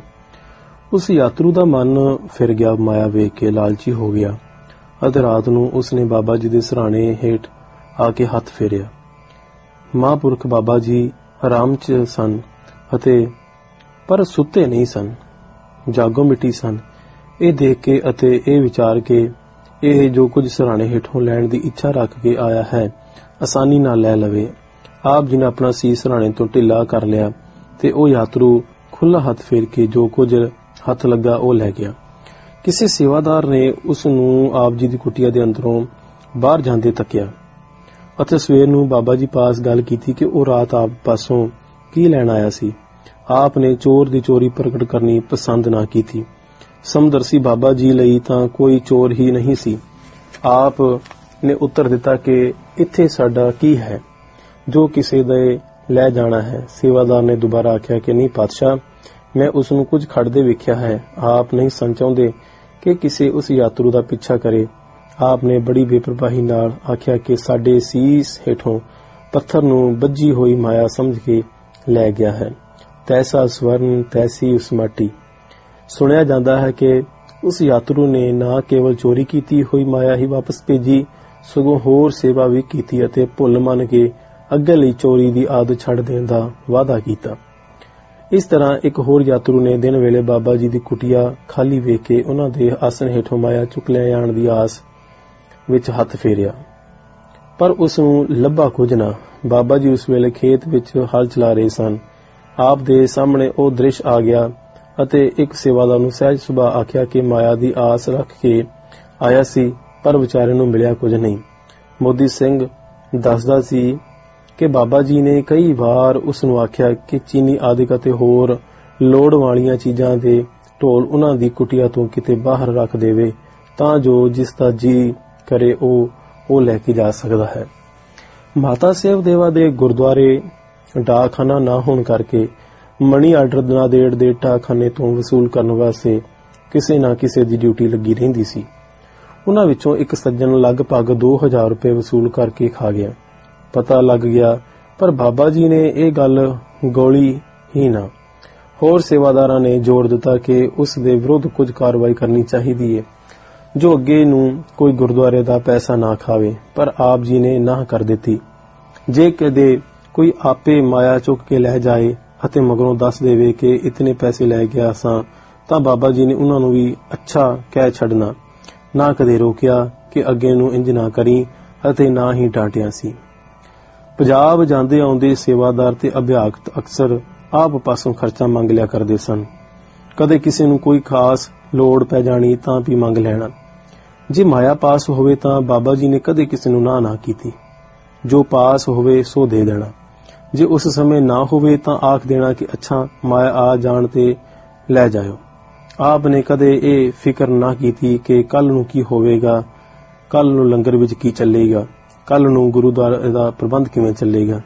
ਉਸ ਯਾਤਰੂ ਦਾ ਮਨ ਫਿਰ ਗਿਆ ਮਾਇਆ ਵੇਖ ਕੇ, ਲਾਲਚੀ ਹੋ ਗਿਆ। ਅਤੇ ਰਾਤ ਨੂੰ ਉਸ ਨੇ ਬਾਬਾ ਜੀ ਦੇ ਸਰਾਣੇ ਹੇਠ ਆ ਕੇ ਹੱਥ ਫੇਰਿਆ। ਮਹਾਂਪੁਰਖ ਬਾਬਾ ਜੀ ਆਰਾਮ 'ਚ ਸਨ ਅਤੇ ਪਰ ਸੁੱਤੇ ਨਹੀਂ ਸਨ, ਜਾਗੋ ਮਿੱਟੀ ਸਨ। ਇਹ ਦੇਖ ਕੇ ਅਤੇ ਇਹ ਵਿਚਾਰ ਕੇ ਇਹ ਜੋ ਕੁਝ ਸਰਾਣੇ ਹੇਠੋਂ ਲੈਣ ਦੀ ਇੱਛਾ ਰੱਖ ਕੇ ਆਇਆ ਹੈ, ਆਸਾਨੀ ਨਾਲ ਲੈ ਲਵੇ। ਆਪ ਜੀ ਨੇ ਆਪਣਾ ਸੀਸ ਸਰਾਣੇ ਤੋਂ ਢਿੱਲਾ ਕਰ ਲਿਆ ਤੇ ਉਹ ਯਾਤਰੂ ਖੁੱਲਾ ਹੱਥ ਫੇਰ ਕੇ ਜੋ ਕੁਝ ਹੱਥ ਲੱਗਾ ਉਹ ਲੈ ਗਿਆ। ਕਿਸੇ ਸੇਵਾਦਾਰ ਨੇ ਉਸ ਨੂੰ ਆਪ ਜੀ ਦੀ ਕੁਟੀਆ ਦੇ ਅੰਦਰੋਂ ਬਾਹਰ ਜਾਂਦੇ ਤੱਕਿਆ ਅਤੇ ਸਵੇਰ ਨੂੰ ਬਾਬਾ ਜੀ ਪਾਸ ਗੱਲ ਕੀਤੀ ਕਿ ਉਹ ਰਾਤ ਆਪ ਪਾਸੋਂ ਕੀ ਲੈਣ ਆਇਆ ਸੀ। ਆਪ ਨੇ ਚੋਰ ਦੀ ਚੋਰੀ ਪ੍ਰਗਟ ਕਰਨੀ ਪਸੰਦ ਨਾ ਕੀਤੀ। ਸਮਦਰਸੀ ਬਾਬਾ ਜੀ ਲਈ ਤਾਂ ਕੋਈ ਚੋਰ ਹੀ ਨਹੀਂ ਸੀ। ਆਪ ਨੇ ਉੱਤਰ ਦਿੱਤਾ ਕਿ ਇੱਥੇ ਸਾਡਾ ਕੀ ਹੈ? ਜੋ ਕਿਸੇ ਦੇ ਲੈ ਜਾਣਾ ਹੈ। ਸੇਵਾਦਾਰ ਨੇ ਦੁਬਾਰਾ ਆਖਿਆ ਕਿ ਨਹੀਂ ਪਾਤਸ਼ਾਹ ਮੈਂ ਉਸ ਨੂੰ ਕੁਝ ਖੜਦੇ ਵੇਖਿਆ ਹੈ। ਆਪ ਨਹੀਂ ਸੰਚਾਉਂਦੇ ਕਿ ਕਿਸੇ ਉਸ ਯਾਤਰੂ ਦਾ ਪਿੱਛਾ ਕਰੇ। ਆਪ ਨੇ ਬੜੀ ਬੇਪਰਵਾਹੀ ਨਾਲ ਆਖਿਆ ਕਿ ਸਾਡੇ ਸੀਸ ਹੇਠੋਂ ਪੱਥਰ ਨੂੰ ਵੱਜੀ ਹੋਈ ਮਾਇਆ ਸਮਝ ਕੇ ਲੈ ਗਿਆ ਹੈ। ਤੈਸਾ ਸਵਰਨ, ਤੈਸੀ ਉਸ ਮਾਟੀ। ਸੁਣਿਆ ਜਾਂਦਾ ਹੈ ਕਿ ਉਸ ਯਾਤਰੂ ਨੇ ਨਾ ਕੇਵਲ ਚੋਰੀ ਕੀਤੀ ਹੋਈ ਮਾਇਆ ਹੀ ਵਾਪਸ ਭੇਜੀ, ਸਗੋਂ ਹੋਰ ਸੇਵਾ ਵੀ ਕੀਤੀ ਅਤੇ ਭੁੱਲ ਮੰਨ ਕੇ ਅੱਗੇ ਲਈ ਚੋਰੀ ਦੀ ਆਦਤ ਛੱਡ ਦੇਣ ਦਾ ਵਾਅਦਾ ਕੀਤਾ। ਇਸ ਤਰ੍ਹਾਂ ਇੱਕ ਹੋਰ ਯਾਤਰੂ ਨੇ ਦਿਨ ਵੇਲੇ ਬਾਬਾ ਜੀ ਦੀ ਕੁਟਿਆ ਖਾਲੀ ਵੇਖ ਕੇ ਉਹਨਾਂ ਦੇ ਆਸਣ ਹੇਠੋਂ ਮਾਇਆ ਚੁੱਕ ਲੈ ਜਾਣ ਦੀ ਆਸ ਵਿੱਚ ਹੱਥ ਫੇਰਿਆ। ਪਰ ਉਸ ਨੂੰ ਲੱਭਾ ਕੁਝ ਨਾ। ਬਾਬਾ ਜੀ ਉਸ ਵੇਲੇ ਖੇਤ ਵਿੱਚ ਹਲ ਚਲਾ ਰਹੇ ਸਨ। ਆਪ ਦੇ ਸਾਹਮਣੇ ਉਹ ਦ੍ਰਿਸ਼ ਆ ਗਿਆ ਅਤੇ ਇੱਕ ਸੇਵਾਦਾਰ ਨੂੰ ਸਹਿਜ ਸੁਭਾ ਆਖਿਆ ਕਿ ਮਾਇਆ ਦੀ ਆਸ ਰੱਖ ਕੇ ਆਇਆ ਸੀ, ਪਰ ਵਿਚਾਰੇ ਨੂੰ ਮਿਲਿਆ ਕੁਝ ਨਹੀਂ। ਮੋਦੀ ਸਿੰਘ ਦੱਸਦਾ ਸੀ ਕਿ ਬਾਬਾ ਜੀ ਨੇ ਕਈ ਵਾਰ ਉਸ ਨੂੰ ਆਖਿਆ ਕਿ ਚੀਨੀ ਆਦਿਕ ਅਤੇ ਹੋਰ ਲੋੜ ਵਾਲੀਆਂ ਚੀਜ਼ਾਂ ਦੇ ਢੋਲ ਉਹਨਾਂ ਦੀ ਕੁਟਿਆ ਤੋਂ ਕਿਤੇ ਬਾਹਰ ਰੱਖ ਦੇਵੇ, ਤਾਂ ਜੋ ਜਿਸ ਦਾ ਜੀ ਕਰੇ ਉਹ ਉਹ ਲੈ ਕੇ ਜਾ ਸਕਦਾ ਹੈ। ਮਾਤਾ ਸੇਵ ਦੇਵਾ ਦੇ ਗੁਰਦੁਆਰੇ ਡਾਕਖਾਨਾ ਨਾ ਹੋਣ ਕਰਕੇ ਮਨੀ ਆਰਡਰ ਨਾ ਦੇੜ ਦੇ ਡਾਕਖਾਨੇ ਤੋਂ ਵਸੂਲ ਕਰਨ ਵਾਸਤੇ ਕਿਸੇ ਨਾ ਕਿਸੇ ਦੀ ਡਿਊਟੀ ਲੱਗੀ ਰਹਿੰਦੀ ਸੀ। ਉਹਨਾਂ ਵਿੱਚੋਂ ਇੱਕ ਸੱਜਣ ਲਗਭਗ 2000 ਰੁਪਏ ਵਸੂਲ ਕਰਕੇ ਖਾ ਗਿਆ। ਪਤਾ ਲੱਗ ਗਿਆ, ਪਰ ਬਾਬਾ ਜੀ ਨੇ ਇਹ ਗੱਲ ਗੋਲੀ ਹੀ ਨਾ। ਹੋਰ ਸੇਵਾਦਾਰਾਂ ਨੇ ਜ਼ੋਰ ਦਿੱਤਾ ਕਿ ਉਸ ਦੇ ਵਿਰੁੱਧ ਕੁਝ ਕਾਰਵਾਈ ਕਰਨੀ ਚਾਹੀਦੀ ਹੈ ਜੋ ਅੱਗੇ ਨੂੰ ਕੋਈ ਗੁਰਦੁਆਰੇ ਦਾ ਪੈਸਾ ਨਾ ਖਾਵੇ, ਪਰ ਆਪ ਜੀ ਨੇ ਨਾ ਕਰ ਦਿੱਤੀ। ਜੇ ਕਦੇ ਕੋਈ ਆਪੇ ਮਾਇਆ ਚੁੱਕ ਕੇ ਲੈ ਜਾਏ ਅਤੇ ਮਗਰੋਂ ਦੱਸ ਦੇਵੇ ਕਿ ਇਤਨੇ ਪੈਸੇ ਲੈ ਗਿਆ ਸਾਂ, ਤਾਂ ਬਾਬਾ ਜੀ ਨੇ ਉਹਨਾਂ ਨੂੰ ਵੀ ਅੱਛਾ ਕਹਿ ਛੱਡਣਾ। ਨਾ ਕਦੇ ਰੋਕਿਆ ਕਿ ਅੱਗੇ ਨੂੰ ਇੰਜ ਨਾ ਕਰੀ ਅਤੇ ਨਾ ਹੀ ਡਾਂਟਿਆ ਸੀ। ਪੰਜਾਬ ਜਾਂਦੇ ਆਉਂਦੇ ਸੇਵਾਦਾਰ ਤੇ ਅਭਿਆਗਤ ਅਕਸਰ ਆਪ ਪਾਸੋਂ ਖਰਚਾ ਮੰਗ ਲਿਆ ਕਰਦੇ ਸਨ। ਕਦੇ ਕਿਸੇ ਨੂੰ ਕੋਈ ਖਾਸ ਲੋੜ ਪੈ ਜਾਣੀ ਤਾਂ ਵੀ ਮੰਗ ਲੈਣਾ। ਜੇ ਮਾਇਆ ਪਾਸ ਹੋਵੇ ਤਾਂ ਬਾਬਾ ਜੀ ਨੇ ਕਦੇ ਕਿਸੇ ਨੂੰ ਨਾ ਨਾ ਕੀਤੀ। ਜੋ ਪਾਸ ਹੋਵੇ ਸੋ ਦੇ ਦੇਣਾ। ਜੇ ਉਸ ਸਮੇਂ ਨਾ ਹੋਵੇ ਤਾਂ ਆਖ ਦੇਣਾ ਕਿ ਅੱਛਾ, ਮਾਇਆ ਆ ਜਾਣ ਤੇ ਲੈ ਜਾਇਓ। ਆਪ ਨੇ ਕਦੇ ਇਹ ਫਿਕਰ ਨਾ ਕੀਤੀ ਕਿ ਕੱਲ ਨੂੰ ਕੀ ਹੋਵੇਗਾ ਕੱਲ ਨੂੰ ਲੰਗਰ ਵਿੱਚ ਕੀ ਚੱਲੇਗਾ। ਕੱਲ ਨੂੰ ਗੁਰੂਦੁਆਰੇ ਦਾ ਪ੍ਰਬੰਧ ਕਿਵੇਂ ਚੱਲੇਗਾ?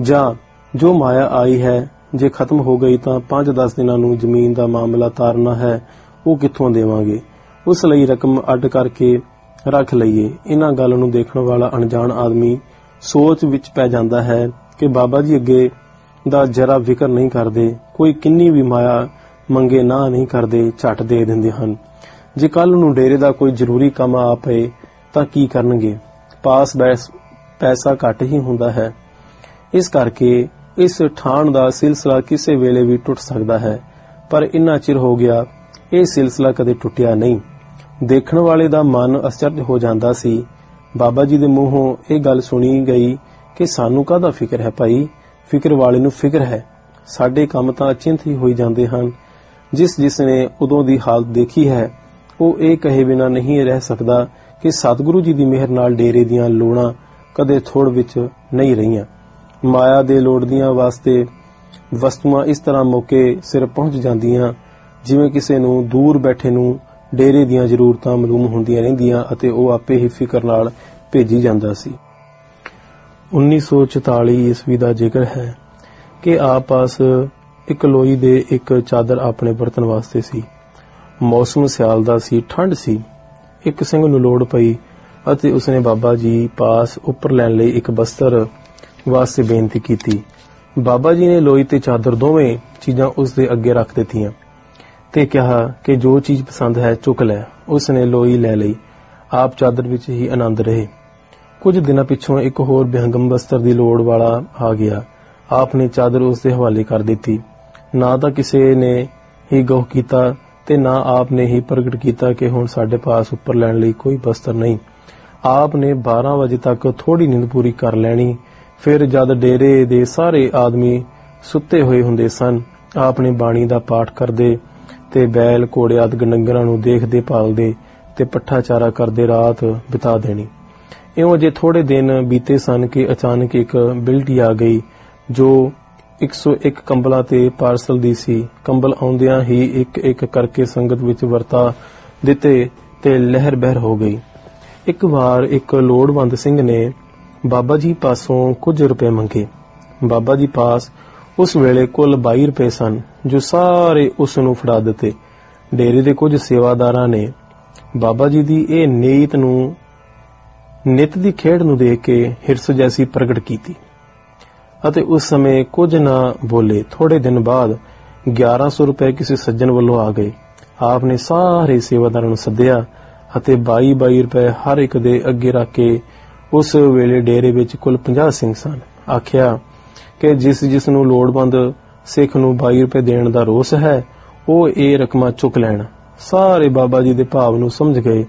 ਜਾਂ ਜੋ ਮਾਇਆ ਆਈ ਹੈ, ਜੇ ਖਤਮ ਹੋ ਗਈ ਤਾਂ 5-10 ਦਿਨਾਂ ਨੂੰ ਜ਼ਮੀਨ ਦਾ ਮਾਮਲਾ ਤਾਰਨਾ ਹੈ, ਉਹ ਕਿੱਥੋਂ ਦੇਵਾਂਗੇ? ਉਸ ਲਈ ਰਕਮ ਅੱਡ ਕਰਕੇ ਰੱਖ ਲਈਏ। ਇਹਨਾਂ ਗੱਲ ਨੂੰ ਦੇਖਣ ਵਾਲਾ ਅਣਜਾਣ ਆਦਮੀ ਸੋਚ ਵਿੱਚ ਪੈ ਜਾਂਦਾ ਹੈ ਕਿ ਬਾਬਾ ਜੀ ਅੱਗੇ ਦਾ ਜਰਾ ਫਿਕਰ ਨਹੀਂ ਕਰਦੇ। ਕੋਈ ਕਿੰਨੀ ਵੀ ਮਾਇਆ ਮੰਗੇ ਨਾ ਨਹੀਂ ਕਰਦੇ, ਝਟ ਦੇ ਦਿੰਦੇ ਹਨ। ਜੇ ਕੱਲ ਨੂੰ ਡੇਰੇ ਦਾ ਕੋਈ ਜ਼ਰੂਰੀ ਕੰਮ ਆ ਪਏ, ਤਾਂ ਕੀ ਕਰਨਗੇ? ਪਾਸ ਬੈਸ ਪੈਸਾ ਘੱਟ ਹੀ ਹੁੰਦਾ ਹੈ। ਇਸ ਕਰਕੇ ਇਸ ਠਾਣ ਦਾ ਸਿਲਸਿਲਾ ਕਿਸੇ ਵੇਲੇ ਵੀ ਟੁੱਟ ਸਕਦਾ ਹੈ। ਪਰ ਇੰਨਾ ਚਿਰ ਹੋ ਗਿਆ, ਇਹ ਸਿਲਸਿਲਾ ਕਦੇ ਟੁੱਟਿਆ ਨਹੀਂ। ਦੇਖਣ ਵਾਲੇ ਦਾ ਮਨ ਅਚਰਜ ਹੋ ਜਾਂਦਾ ਸੀ। ਬਾਬਾ ਜੀ ਦੇ ਮੂੰਹੋਂ ਇਹ ਗੱਲ ਸੁਣੀ ਗਈ ਕਿ ਸਾਨੂੰ ਕਾਹਦਾ ਫਿਕਰ ਹੈ ਭਾਈ? ਫਿਕਰ ਵਾਲੇ ਨੂੰ ਫਿਕਰ ਹੈ। ਸਾਡੇ ਕੰਮ ਤਾਂ ਅਚਿੰਤ ਹੀ ਹੋਈ ਜਾਂਦੇ ਹਨ। ਜਿਸ ਜਿਸ ਨੇ ਉਦੋਂ ਦੀ ਹਾਲਤ ਦੇਖੀ ਹੈ, ਉਹ ਇਹ ਕਹੇ ਬਿਨਾ ਨਹੀਂ ਰਹਿ ਸਕਦਾ ਕਿ ਸਤਿਗੁਰੂ ਜੀ ਦੀ ਮਿਹਰ ਨਾਲ ਡੇਰੇ ਦੀਆਂ ਲੋੜਾਂ ਕਦੇ ਥੋੜ ਵਿੱਚ ਨਹੀਂ ਰਹੀਆਂ। ਮਾਇਆ ਦੇ ਲੋੜਦੀਆਂ ਵਾਸਤੇ ਵਸਤੂਆਂ ਇਸ ਤਰ੍ਹਾਂ ਮੌਕੇ ਸਿਰ ਪਹੁੰਚ ਜਾਂਦੀਆਂ, ਜਿਵੇਂ ਕਿਸੇ ਨੂੰ ਦੂਰ ਬੈਠੇ ਨੂੰ ਡੇਰੇ ਦੀਆਂ ਜ਼ਰੂਰਤਾਂ ਮਾਲੂਮ ਹੁੰਦੀਆਂ ਰਹਿੰਦੀਆਂ ਅਤੇ ਉਹ ਆਪੇ ਹੀ ਫਿਕਰ ਨਾਲ ਭੇਜੀ ਜਾਂਦਾ ਸੀ। 1944 ਈਸਵੀ ਦਾ ਜ਼ਿਕਰ ਹੈ ਕਿ ਆਪ ਪਾਸ ਇੱਕ ਲੋਈ ਦੇ ਇੱਕ ਚਾਦਰ ਆਪਣੇ ਵਰਤਨ ਵਾਸਤੇ ਸੀ। ਮੌਸਮ ਸਿਆਲ ਦਾ ਸੀ ਠੰਡ ਸੀ। ਇੱਕ ਸਿੰਘ ਨੂੰ ਲੋੜ ਪਈ ਅਤੇ ਉਸਨੇ ਬਾਬਾ ਜੀ ਪਾਸ ਉੱਪਰ ਲੈਣ ਲਈ ਇੱਕ ਬਸਤਰ ਵਾਸਤੇ ਬੇਨਤੀ ਕੀਤੀ। ਬਾਬਾ ਜੀ ਨੇ ਲੋਈ ਤੇ ਚਾਦਰ ਦੋਵੇਂ ਚੀਜ਼ਾਂ ਉਸ ਦੇ ਅੱਗੇ ਰੱਖ ਦਿੱਤੀਆਂ ਤੇ ਕਿਹਾ ਕਿ ਜੋ ਚੀਜ਼ ਪਸੰਦ ਹੈ ਚੁੱਕ ਲੈ। ਉਸ ਨੇ ਲੋਈ ਲੈ ਲਈ। ਆਪ ਚਾਦਰ ਵਿੱਚ ਹੀ ਆਨੰਦ ਰਹੇ। ਕੁਝ ਦਿਨਾਂ ਪਿੱਛੋਂ ਇੱਕ ਹੋਰ ਬਿਹੰਗਮ ਬਸਤਰ ਦੀ ਲੋੜ ਵਾਲਾ ਆ ਗਿਆ। ਆਪ ਨੇ ਚਾਦਰ ਉਸ ਦੇ ਹਵਾਲੇ ਕਰ ਦਿੱਤੀ। ਨਾ ਤਾਂ ਕਿਸੇ ਨੇ ਹੀ ਗੌਹ ਕੀਤਾ ਤੇ ਨਾ ਆਪ ਨੇ ਹੀ ਪ੍ਰਗਟ ਕੀਤਾ ਕਿ ਹੁਣ ਸਾਡੇ ਪਾਸ ਉੱਪਰ ਲੈਣ ਲਈ ਕੋਈ ਬਸਤਰ ਨਹੀਂ। ਆਪ ਨੇ 12 ਵਜੇ ਤੱਕ ਥੋੜੀ ਨੀਂਦ ਪੂਰੀ ਕਰ ਲੈਣੀ। ਫਿਰ ਜਦ ਡੇਰੇ ਦੇ ਸਾਰੇ ਆਦਮੀ ਸੁੱਤੇ ਹੋਏ ਹੁੰਦੇ ਸਨ, ਆਪ ਨੇ ਬਾਣੀ ਦਾ ਪਾਠ ਕਰਦੇ ਤੇ ਬੈਲ, ਘੋੜੇ ਆਦਿ ਡੰਗਰਾਂ ਨੂੰ ਦੇਖਦੇ ਪਾਲਦੇ ਤੇ ਪੱਠਾ ਚਾਰਾ ਕਰਦੇ ਰਾਤ ਬਿਤਾ ਦੇਣੀ। ਇਉਂ ਜੇ ਥੋੜੇ ਦਿਨ ਬੀਤੇ ਸਨ ਕਿ ਅਚਾਨਕ ਇੱਕ ਬਿਲਟੀ ਆ ਗਈ, ਜੋ 101 ਕੰਬਲਾਂ ਤੇ ਪਾਰਸਲ ਦੀ ਸੀ। ਕੰਬਲ ਆਉਂਦਿਆਂ ਹੀ ਇੱਕ ਇੱਕ ਕਰਕੇ ਸੰਗਤ ਵਿੱਚ ਵਰਤਾ ਦਿੱਤੇ ਤੇ ਲਹਿਰ ਬਹਿਰ ਹੋ ਗਈ। ਇੱਕ ਵਾਰ ਇੱਕ ਲੋੜਵੰਦ ਸਿੰਘ ਨੇ ਬਾਬਾ ਜੀ ਪਾਸੋਂ ਕੁਝ ਰੁਪਏ ਮੰਗੇ। ਬਾਬਾ ਜੀ ਪਾਸ ਉਸ ਵੇਲੇ ਕੁੱਲ 22 ਰੁਪਏ ਸਨ, ਜੋ ਸਾਰੇ ਉਸ ਨੂੰ ਫੜਾ ਦਿੱਤੇ। ਡੇਰੇ ਦੇ ਕੁਝ ਸੇਵਾਦਾਰਾਂ ਨੇ ਬਾਬਾ ਜੀ ਦੀ ਇਹ ਨੀਤ ਨੂੰ, ਨਿਤ ਦੀ ਖੇਡ ਨੂੰ ਦੇਖ ਕੇ ਹਿਰਸ ਜੈਸੀ ਪ੍ਰਗਟ ਕੀਤੀ। ਅਤੇ ਉਸ ਸਮੇਂ ਕੁਝ ਨਾ ਬੋਲੇ। ਥੋੜੇ ਦਿਨ ਬਾਅਦ 1100 ਰੁਪਏ ਕਿਸੇ ਸੱਜਣ ਵੱਲੋਂ ਆ ਗਏ। ਆਪ ਨੇ ਸਾਰੇ ਸੇਵਾਦਾਰਾਂ ਨੂੰ ਸੱਦਿਆ ਅਤੇ 22-22 ਰੁਪਏ ਹਰ ਇੱਕ ਦੇ ਅੱਗੇ ਰੱਖ ਕੇ ਉਸ ਵੇਲੇ ਡੇਰੇ ਵਿੱਚ ਕੁੱਲ 50 ਸਿੰਘ ਸਨ। ਆਖਿਆ ਕਿ ਜਿਸ ਜਿਸ ਨੂੰ ਲੋੜਵੰਦ ਸਿੱਖ ਨੂੰ 22 ਰੁਪਏ ਦੇਣ ਦਾ ਰੋਸ ਹੈ, ਉਹ ਇਹ ਰਕਮਾਂ ਚੁੱਕ ਲੈਣ। ਸਾਰੇ ਬਾਬਾ ਜੀ ਦੇ ਭਾਵ ਨੂੰ ਸਮਝ ਗਏ।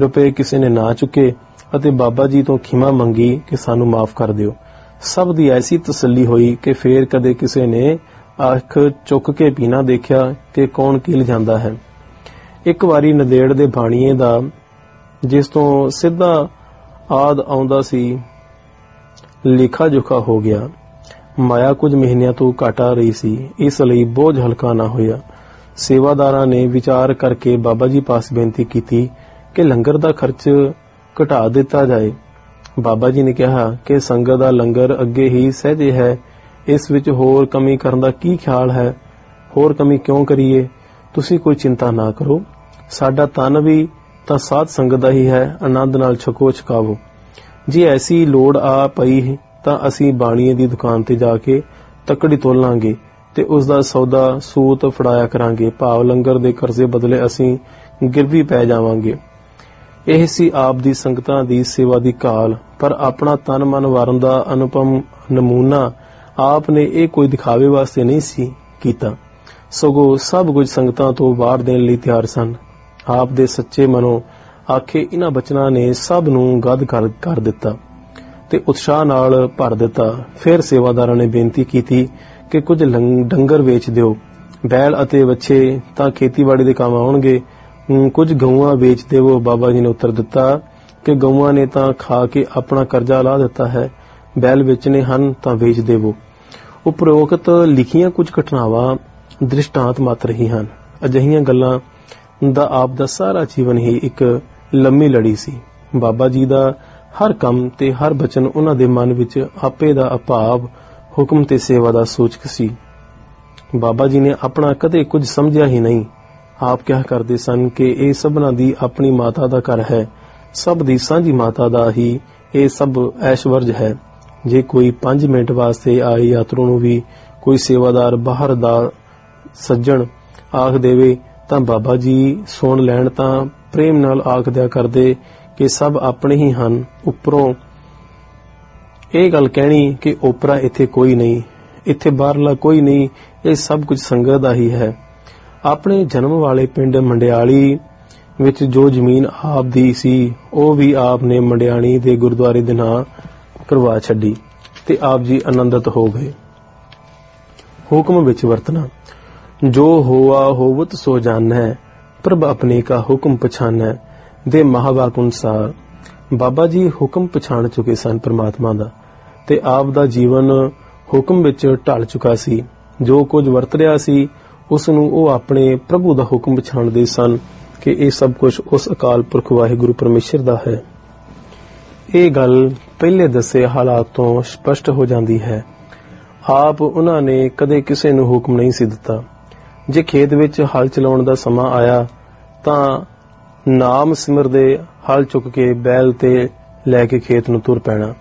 ਰੁਪਏ ਕਿਸੇ ਨੇ ਨਾ ਚੁੱਕੇ ਅਤੇ ਬਾਬਾ ਜੀ ਤੋਂ ਖਿਮਾ ਮੰਗੀ ਕਿ ਸਾਨੂੰ ਮਾਫ ਕਰ ਦਿਓ। ਸਭ ਦੀ ਐਸੀ ਤਸੱਲੀ ਹੋਈ ਕਿ ਫੇਰ ਕਦੇ ਕਿਸੇ ਨੇ ਅੱਖ ਚੁੱਕ ਕੇ ਪੀਣਾ ਦੇਖਿਆ ਕਿ ਕੌਣ ਕੀ ਲਿਜਾਂਦਾ ਹੈ। ਇੱਕ ਵਾਰੀ ਨਦੇੜ ਦੇ ਬਾਣੀਏ ਦਾ, ਜਿਸ ਤੋਂ ਸਿੱਧਾ ਆਦ ਆਉਂਦਾ ਸੀ, ਲਿਖਾ ਜੁਖਾ ਹੋ ਗਿਆ। ਮਾਇਆ ਕੁਝ ਮਹੀਨਿਆਂ ਤੋਂ ਘਟਾ ਰਹੀ ਸੀ, ਇਸ ਲਈ ਬੋਝ ਹਲਕਾ ਨਾ ਹੋਇਆ। ਸੇਵਾਦਾਰਾਂ ਨੇ ਵਿਚਾਰ ਕਰਕੇ ਬਾਬਾ ਜੀ ਪਾਸ ਬੇਨਤੀ ਕੀਤੀ ਕਿ ਲੰਗਰ ਦਾ ਖਰਚ ਘਟਾ ਦਿੱਤਾ ਜਾਏ। ਬਾਬਾ ਜੀ ਨੇ ਕਿਹਾ ਕਿ ਸੰਗਤ ਦਾ ਲੰਗਰ ਅੱਗੇ ਹੀ ਸਹਜੇ ਹੈ। ਇਸ ਵਿੱਚ ਹੋਰ ਕਮੀ ਕਰਨ ਦਾ ਕੀ ਖਿਆਲ ਹੈ? ਹੋਰ ਕਮੀ ਕਿਉਂ ਕਰੀਏ? ਤੁਸੀਂ ਕੋਈ ਚਿੰਤਾ ਨਾ ਕਰੋ। ਸਾਡਾ ਤਨ ਵੀ ਤਾਂ ਸਾਧ ਸੰਗਤ ਦਾ ਹੀ ਹੈ। ਆਨੰਦ ਨਾਲ ਛਕੋ, ਛਕਾਵੋ। ਜੇ ਐਸੀ ਲੋੜ ਆ ਪਈ ਤਾਂ ਅਸੀਂ ਬਾਣੀਏ ਦੀ ਦੁਕਾਨ ਤੇ ਜਾ ਕੇ ਤਕੜੀ ਤੋਲਾਂਗੇ ਤੇ ਉਸ ਦਾ ਸੌਦਾ ਸੂਤ ਫੜਾਇਆ ਕਰਾਂਗੇ। ਭਾਵ ਲੰਗਰ ਦੇ ਕਰਜ਼ੇ ਬਦਲੇ ਅਸੀਂ ਗਿਰਵੀ ਪੈ ਜਾਵਾਂਗੇ। ਇਹ ਸੀ ਆਪ ਦੀ ਸੰਗਤਾਂ ਦੀ ਸੇਵਾ ਦੀ ਕਾਲ, ਪਰ ਆਪਣਾ ਤਨ ਮਨ ਵਾਰਨ ਦਾ ਅਨੁਪਮ ਨਮੂਨਾ ਆਪ ਨੇ ਇਹ ਕੋਈ ਦਿਖਾਵੇ ਵਾਸਤੇ ਨਹੀਂ ਸੀ ਕੀਤਾ। ਸਗੋਂ ਸਭ ਕੁਝ ਸੰਗਤਾਂ ਤੋਂ ਬਾਹਰ ਦੇਣ ਲਈ ਤਿਆਰ ਸਨ। ਆਪ ਦੇ ਸੱਚੇ ਮਨੋਂ ਆਖੇ ਇਹਨਾਂ ਬਚਨਾਂ ਨੇ ਸਭ ਨੂੰ ਗੱਦ ਕਰ ਦਿੱਤਾ ਤੇ ਉਤਸ਼ਾਹ ਨਾਲ ਭਰ ਦਿੱਤਾ। ਫਿਰ ਸੇਵਾਦਾਰਾਂ ਨੇ ਬੇਨਤੀ ਕੀਤੀ ਕਿ ਕੁਝ ਡੰਗਰ ਵੇਚ ਦਿਓ। ਬੈਲ ਅਤੇ ਵੱਛੇ ਤਾਂ ਖੇਤੀਬਾੜੀ ਦੇ ਕੰਮ ਆਉਣਗੇ ਕੁਝ ਗਊਆਂ ਵੇਚ ਦੇਵੋ ਬਾਬਾ ਜੀ ਨੇ ਉੱਤਰ ਦਿੱਤਾ ਕਿ ਗਊਆਂ ਨੇ ਤਾਂ ਖਾ ਕੇ ਆਪਣਾ ਕਰਜ਼ਾ ਲਾ ਦਿੱਤਾ ਹੈ, ਬੈਲ ਵੇਚਣੇ ਹਨ ਤਾਂ ਵੇਚ ਦੇਵੋ। ਉਪਰੋਕਤ ਲਿਖੀਆਂ ਕੁਝ ਘਟਨਾਵਾਂ ਦ੍ਰਿਸ਼ਟਾਂਤ ਮਾਤਰ ਹੀ ਹਨ। ਅਜਿਹੀਆਂ ਗੱਲਾਂ ਦਾ ਆਪ ਦਾ ਸਾਰਾ ਜੀਵਨ ਹੀ ਇੱਕ ਲੰਮੀ ਲੜੀ ਸੀ। ਬਾਬਾ ਜੀ ਦਾ ਹਰ ਕੰਮ ਤੇ ਹਰ ਬਚਨ ਉਹਨਾਂ ਦੇ ਮਨ ਵਿੱਚ ਆਪੇ ਦਾ ਅਭਾਵ, ਹੁਕਮ ਤੇ ਸੇਵਾ ਦਾ ਸੂਚਕ ਸੀ। ਬਾਬਾ ਜੀ ਨੇ ਆਪਣਾ ਕਦੇ ਕੁਝ ਸਮਝਿਆ ਹੀ ਨਹੀਂ। ਆਪ ਕਿਹਾ ਕਰਦੇ ਸਨ ਕਿ ਇਹ ਸਭਨਾ ਦੀ ਆਪਣੀ ਮਾਤਾ ਦਾ ਘਰ ਹੈ। ਸਭ ਦੀ ਸਾਂਝੀ ਮਾਤਾ ਦਾ ਹੀ ਇਹ ਸਭ ਐਸ਼ਵਰਜ ਹੈ। ਜੇ ਕੋਈ 5 ਮਿੰਟ ਵਾਸਤੇ ਆਏ ਯਾਤਰੂ ਨੂੰ ਵੀ ਕੋਈ ਸੇਵਾਦਾਰ ਬਾਹਰ ਦਾ ਸੱਜਣ ਆਖ ਦੇਵੇ, ਤਾਂ ਬਾਬਾ ਜੀ ਸੁਣ ਲੈਣ ਤਾਂ ਪ੍ਰੇਮ ਨਾਲ ਆਖਦਿਆ ਕਰਦੇ ਕਿ ਸਭ ਆਪਣੇ ਹੀ ਹਨ। ਉੱਪਰੋਂ ਇਹ ਗੱਲ ਕਹਿਣੀ ਕਿ ਓਪਰਾ ਇੱਥੇ ਕੋਈ ਨਹੀਂ, ਇੱਥੇ ਬਾਹਰਲਾ ਕੋਈ ਨਹੀਂ, ਇਹ ਸਭ ਕੁਝ ਸੰਗਤ ਦਾ ਹੀ ਹੈ। ਆਪਣੇ ਜਨਮ ਵਾਲੇ ਪਿੰਡ ਮੰਡਿਆਲੀ ਵਿੱਚ ਜੋ ਜ਼ਮੀਨ ਆਪ ਦੀ ਸੀ, ਉਹ ਵੀ ਆਪ ਨੇ ਮੰਡਿਆਣੀ ਦੇ ਗੁਰਦੁਆਰੇ ਦੇ ਨਾਂ ਕਰਵਾ ਛੱਡੀ ਤੇ ਆਪ ਜੀ ਆਨੰਦਿਤ ਹੋ ਗਏ। ਹੁਕਮ ਵਿੱਚ ਵਰਤਣਾ, ਜੋ ਹੋਆ ਹੋਵਤ ਸੋ ਜਾਣੈ, ਪ੍ਰਭ ਆਪਣੇ ਕਾ ਹੁਕਮ ਪਛਾਨੈ, ਦੇ ਮਹਾਵਾਕ ਅਨੁਸਾਰ। ਬਾਬਾ ਜੀ ਹੁਕਮ ਪਛਾਣ ਚੁਕੇ ਸਨ ਪ੍ਰਮਾਤਮਾ ਦਾ ਤੇ ਆਪ ਦਾ ਜੀਵਨ ਹੁਕਮ ਵਿੱਚ ਢਲ ਚੁੱਕਾ ਸੀ। ਜੋ ਕੁਝ ਵਰਤ ਰਿਹਾ ਸੀ ਉਸ ਨੂੰ ਉਹ ਆਪਣੇ ਪ੍ਰਭੂ ਦਾ ਹੁਕਮ ਪਛਾਣਦੇ ਸਨ ਕਿ ਇਹ ਸਭ ਕੁਝ ਉਸ ਅਕਾਲ ਪੁਰਖ ਵਾਹਿਗੁਰੂ ਪਰਮੇਸ਼ਰ ਦਾ ਹੈ। ਇਹ ਗੱਲ ਪਹਿਲੇ ਦੱਸੇ ਹਾਲਾਤ ਤੋਂ ਸਪਸ਼ਟ ਹੋ ਜਾਂਦੀ ਹੈ। ਆਪ ਉਹਨਾਂ ਨੇ ਕਦੇ ਕਿਸੇ ਨੂੰ ਹੁਕਮ ਨਹੀਂ ਸੀ ਦਿੱਤਾ। ਜੇ ਖੇਤ ਵਿੱਚ ਹਲ ਚਲਾਉਣ ਦਾ ਸਮਾਂ ਆਇਆ, ਤਾਂ ਨਾਮ ਸਿਮਰਦੇ ਹਲ ਚੁੱਕ ਕੇ ਬੈਲ ਤੇ ਲੈ ਕੇ ਖੇਤ ਨੂੰ ਤੁਰ ਪੈਣਾ।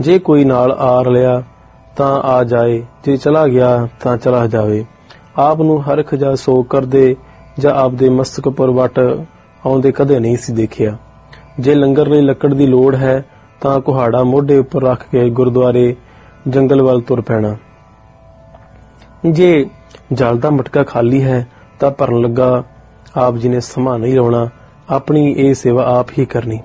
ਜੇ ਕੋਈ ਨਾਲ ਆਰ ਲਿਆ ਤਾਂ ਆ ਜਾਏ। ਜੇ ਚਲਾ ਗਿਆ, ਤਾਂ ਚਲਾ ਜਾਵੇ। ਆਪ ਨੂੰ ਹਰਖ ਜਾਂ ਸੋ ਕਰਦੇ ਜਾਂ ਆਪ ਦੇ ਮਸਤਕ ਪਰ ਵਟ ਆਉਂਦੇ ਕਦੇ ਨਹੀਂ ਸੀ ਦੇਖਿਆ। ਜੇ ਲੰਗਰ ਲਈ ਲੱਕੜ ਦੀ ਲੋੜ ਹੈ, ਤਾਂ ਕੁਹਾੜਾ ਮੋਢੇ ਉੱਪਰ ਰੱਖ ਕੇ ਗੁਰਦੁਆਰੇ ਜੰਗਲ ਵੱਲ ਤੁਰ ਪੈਣਾ। ਜੇ ਜਲ ਦਾ ਮਟਕਾ ਖਾਲੀ ਹੈ, ਤਾਂ ਭਰਨ ਲੱਗਾ ਆਪ ਜੀ ਨੇ ਸਮਾਂ ਨਹੀਂ ਲਾਉਣਾ, ਆਪਣੀ ਇਹ ਸੇਵਾ ਆਪ ਹੀ ਕਰਨੀ।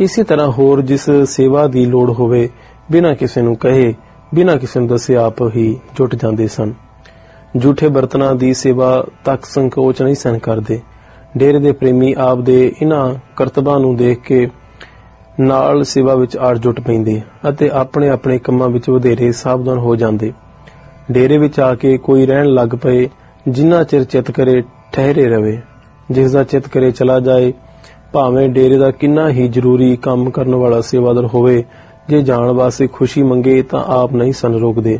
ਇਸੇ ਤਰ੍ਹਾਂ ਹੋਰ ਜਿਸ ਸੇਵਾ ਦੀ ਲੋੜ ਹੋਵੇ, ਬਿਨਾਂ ਕਿਸੇ ਨੂੰ ਕਹੇ, ਬਿਨਾਂ ਕਿਸੇ ਨੂੰ ਦੱਸੇ ਆਪ ਹੀ ਜੁਟ ਜਾਂਦੇ ਸਨ। ਝੂਠੇ ਬਰਤਨਾਂ ਦੀ ਸੇਵਾ ਤੱਕ ਸੰਕੋਚ ਨਹੀਂ ਸਨ ਕਰਦੇ। ਡੇਰੇ ਦੇ ਪ੍ਰੇਮੀ ਆਪ ਦੇ ਇਹਨਾਂ ਕਰਤਬਾਂ ਨੂੰ ਦੇਖ ਕੇ ਨਾਲ ਸੇਵਾ ਵਿੱਚ ਆੜ ਜੁਟ ਪੈਂਦੇ ਅਤੇ ਆਪਣੇ ਆਪਣੇ ਕੰਮਾਂ ਵਿੱਚ ਵਧੇਰੇ ਸਾਵਧਾਨ ਹੋ ਜਾਂਦੇ। ਡੇਰੇ ਵਿੱਚ ਆ ਕੇ ਕੋਈ ਰਹਿਣ ਲੱਗ ਪਏ, ਜਿੰਨਾ ਚਿਰ ਚਿਤ ਕਰੇ ਠਹਿਰੇ ਰਵੇ। ਜਿਸ ਦਾ ਚਿਤ ਕਰੇ ਚਲਾ ਜਾਏ, ਭਾਵੇਂ ਡੇਰੇ ਦਾ ਕਿੰਨਾ ਹੀ ਜ਼ਰੂਰੀ ਕੰਮ ਕਰਨ ਵਾਲਾ ਸੇਵਾਦਾਰ ਹੋਵੇ, ਜੇ ਜਾਣ ਵਾਸਤੇ ਖੁਸ਼ੀ ਮੰਗੇ ਤਾਂ ਆਪ ਨਹੀਂ ਸਨ ਰੋਕਦੇ।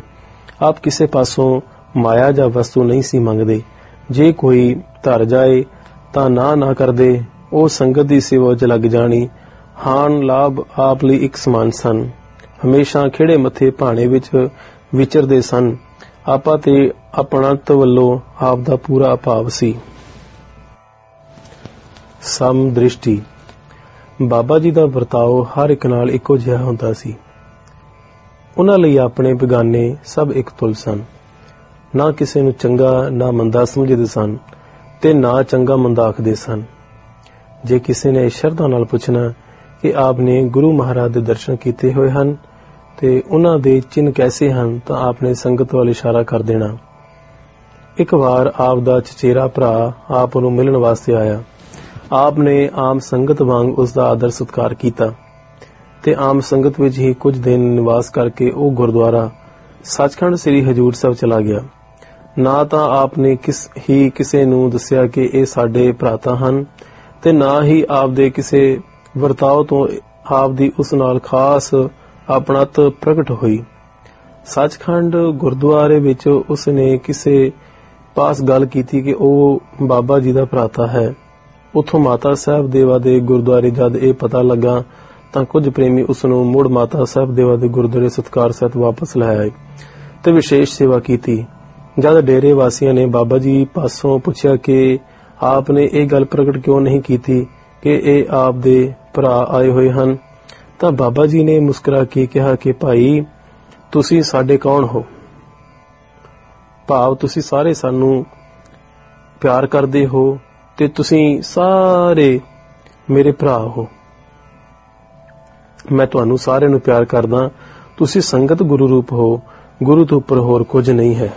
ਆਪ ਕਿਸੇ ਪਾਸੋਂ ਮਾਇਆ ਜਾਂ ਵਸਤੂ ਨਹੀਂ ਸੀ ਮੰਗਦੇ। ਜੇ ਕੋਈ ਧਰ ਜਾਏ, ਤਾਂ ਨਾ ਨਾ ਕਰਦੇ। ਉਹ ਸੰਗਤ ਦੀ ਸੇਵਾ ਵਿੱਚ ਲੱਗ ਜਾਣੀ। ਹਾਨ ਲਾਭ ਆਪ ਲਈ ਇੱਕ ਸਮਾਨ ਸਨ। ਹਮੇਸ਼ਾ ਖਿਹੜੇ ਮੱਥੇ ਭਾਣੇ ਵਿੱਚ ਵਿਚਰਦੇ ਸਨ। ਆਪਾ ਤੇ ਆਪਣਤ ਵੱਲੋਂ ਆਪ ਦਾ ਪੂਰਾ ਭਾਵ ਸੀ। ਸਮ ਦ੍ਰਿਸ਼ਟੀ ਬਾਬਾ ਜੀ ਦਾ ਵਰਤਾਓ ਹਰ ਇੱਕ ਨਾਲ ਇੱਕੋ ਜਿਹਾ ਹੁੰਦਾ ਸੀ। ਉਹਨਾਂ ਲਈ ਆਪਣੇ ਬਿਗਾਨੇ ਸਭ ਇੱਕ ਤੁਲ ਸਨ। ਨਾ ਕਿਸੇ ਨੂੰ ਚੰਗਾ, ਨਾ ਮੰਦਾ ਸਮਝਦੇ ਸਨ ਤੇ ਨਾ ਚੰਗਾ ਮੰਦਾ ਆਖਦੇ ਸਨ। ਜੇ ਕਿਸੇ ਨੇ ਸ਼ਰਧਾ ਨਾਲ ਪੁੱਛਣਾ ਕਿ ਆਪ ਨੇ ਗੁਰੂ ਮਹਾਰਾਜ ਦੇ ਦਰਸ਼ਨ ਕੀਤੇ ਹੋਏ ਹਨ ਤੇ ਉਹਨਾਂ ਦੇ ਚਿੰਨ ਕੈਸੇ ਹਨ, ਤਾਂ ਆਪ ਨੇ ਸੰਗਤ ਵੱਲ ਇਸ਼ਾਰਾ ਕਰ ਦੇਣਾ। ਇੱਕ ਵਾਰ ਆਪ ਦਾ ਚਚੇਰਾ ਭਰਾ ਆਪ ਨੂੰ ਮਿਲਣ ਵਾਸਤੇ ਆਇਆ। ਆਪ ਨੇ ਆਮ ਸੰਗਤ ਵਾਂਗ ਉਸ ਦਾ ਆਦਰ ਸਤਕਾਰ ਕੀਤਾ ਤੇ ਆਮ ਸੰਗਤ ਵਿੱਚ ਹੀ ਕੁਝ ਦਿਨ ਨਿਵਾਸ ਕਰਕੇ ਉਹ ਗੁਰਦੁਆਰਾ ਸੱਚਖੰਡ ਸ੍ਰੀ ਹਜੂਰ ਸਾਹਿਬ ਚਲਾ ਗਿਆ। ਨਾ ਤਾਂ ਆਪ ਨੇ ਕਿਸ ਹੀ ਕਿਸੇ ਨੂੰ ਦੱਸਿਆ ਕਿ ਇਹ ਸਾਡੇ ਭਰਾਤਾ ਹਨ ਤੇ ਨਾ ਹੀ ਆਪ ਦੇ ਕਿਸੇ ਵਰਤਾਓ ਤੋਂ ਆਪ ਦੀ ਉਸ ਨਾਲ ਖਾਸ ਆਪਣਤ ਪ੍ਰਗਟ ਹੋਈ। ਸੱਚਖੰਡ ਗੁਰਦੁਆਰੇ ਵਿੱਚ ਉਸ ਨੇ ਕਿਸੇ ਪਾਸ ਗੱਲ ਕੀਤੀ ਕਿ ਉਹ ਬਾਬਾ ਜੀ ਦਾ ਭਰਾਤਾ ਹੈ। ਉਥੋਂ ਮਾਤਾ ਸਾਹਿਬ ਦੇਵਾ ਦੇ ਗੁਰਦੁਆਰੇ ਜਦ ਇਹ ਪਤਾ ਲੱਗਾ ਤਾਂ ਕੁਝ ਪ੍ਰੇਮੀ ਉਸ ਨੂੰ ਮੁੜ ਮਾਤਾ ਸਾਹਿਬ ਦੇਵਾ ਦੇ ਗੁਰਦੁਆਰੇ ਸਤਕਾਰ ਸਹਿਤ ਵਾਪਸ ਲੈ ਆਏ ਤੇ ਵਿਸ਼ੇਸ਼ ਸੇਵਾ ਕੀਤੀ। ਜਦ ਡੇਰੇ ਵਾਸੀਆਂ ਨੇ ਬਾਬਾ ਜੀ ਪਾਸੋਂ ਪੁੱਛਿਆ ਕਿ ਆਪ ਨੇ ਇਹ ਗੱਲ ਪ੍ਰਗਟ ਕਿਉਂ ਨਹੀਂ ਕੀਤੀ ਕਿ ਇਹ ਆਪ ਦੇ ਭਰਾ ਆਏ ਹੋਏ ਹਨ, ਤਾਂ ਬਾਬਾ ਜੀ ਨੇ ਮੁਸਕਰਾ ਕੇ ਕਿਹਾ ਕਿ ਭਾਈ, ਤੁਸੀਂ ਸਾਡੇ ਕੌਣ ਹੋ? ਭਾਵ ਤੁਸੀਂ ਸਾਰੇ ਸਾਨੂੰ ਪਿਆਰ ਕਰਦੇ ਹੋ ਤੇ ਤੁਸੀਂ ਸਾਰੇ ਮੇਰੇ ਭਰਾ ਹੋ। ਮੈਂ ਤੁਹਾਨੂੰ ਸਾਰਿਆਂ ਨੂੰ ਪਿਆਰ ਕਰਦਾ, ਤੁਸੀਂ ਸੰਗਤ ਗੁਰੂ ਰੂਪ ਹੋ, ਗੁਰੂ ਤੋਂ ਉੱਪਰ ਹੋਰ ਕੁਝ ਨਹੀਂ ਹੈ।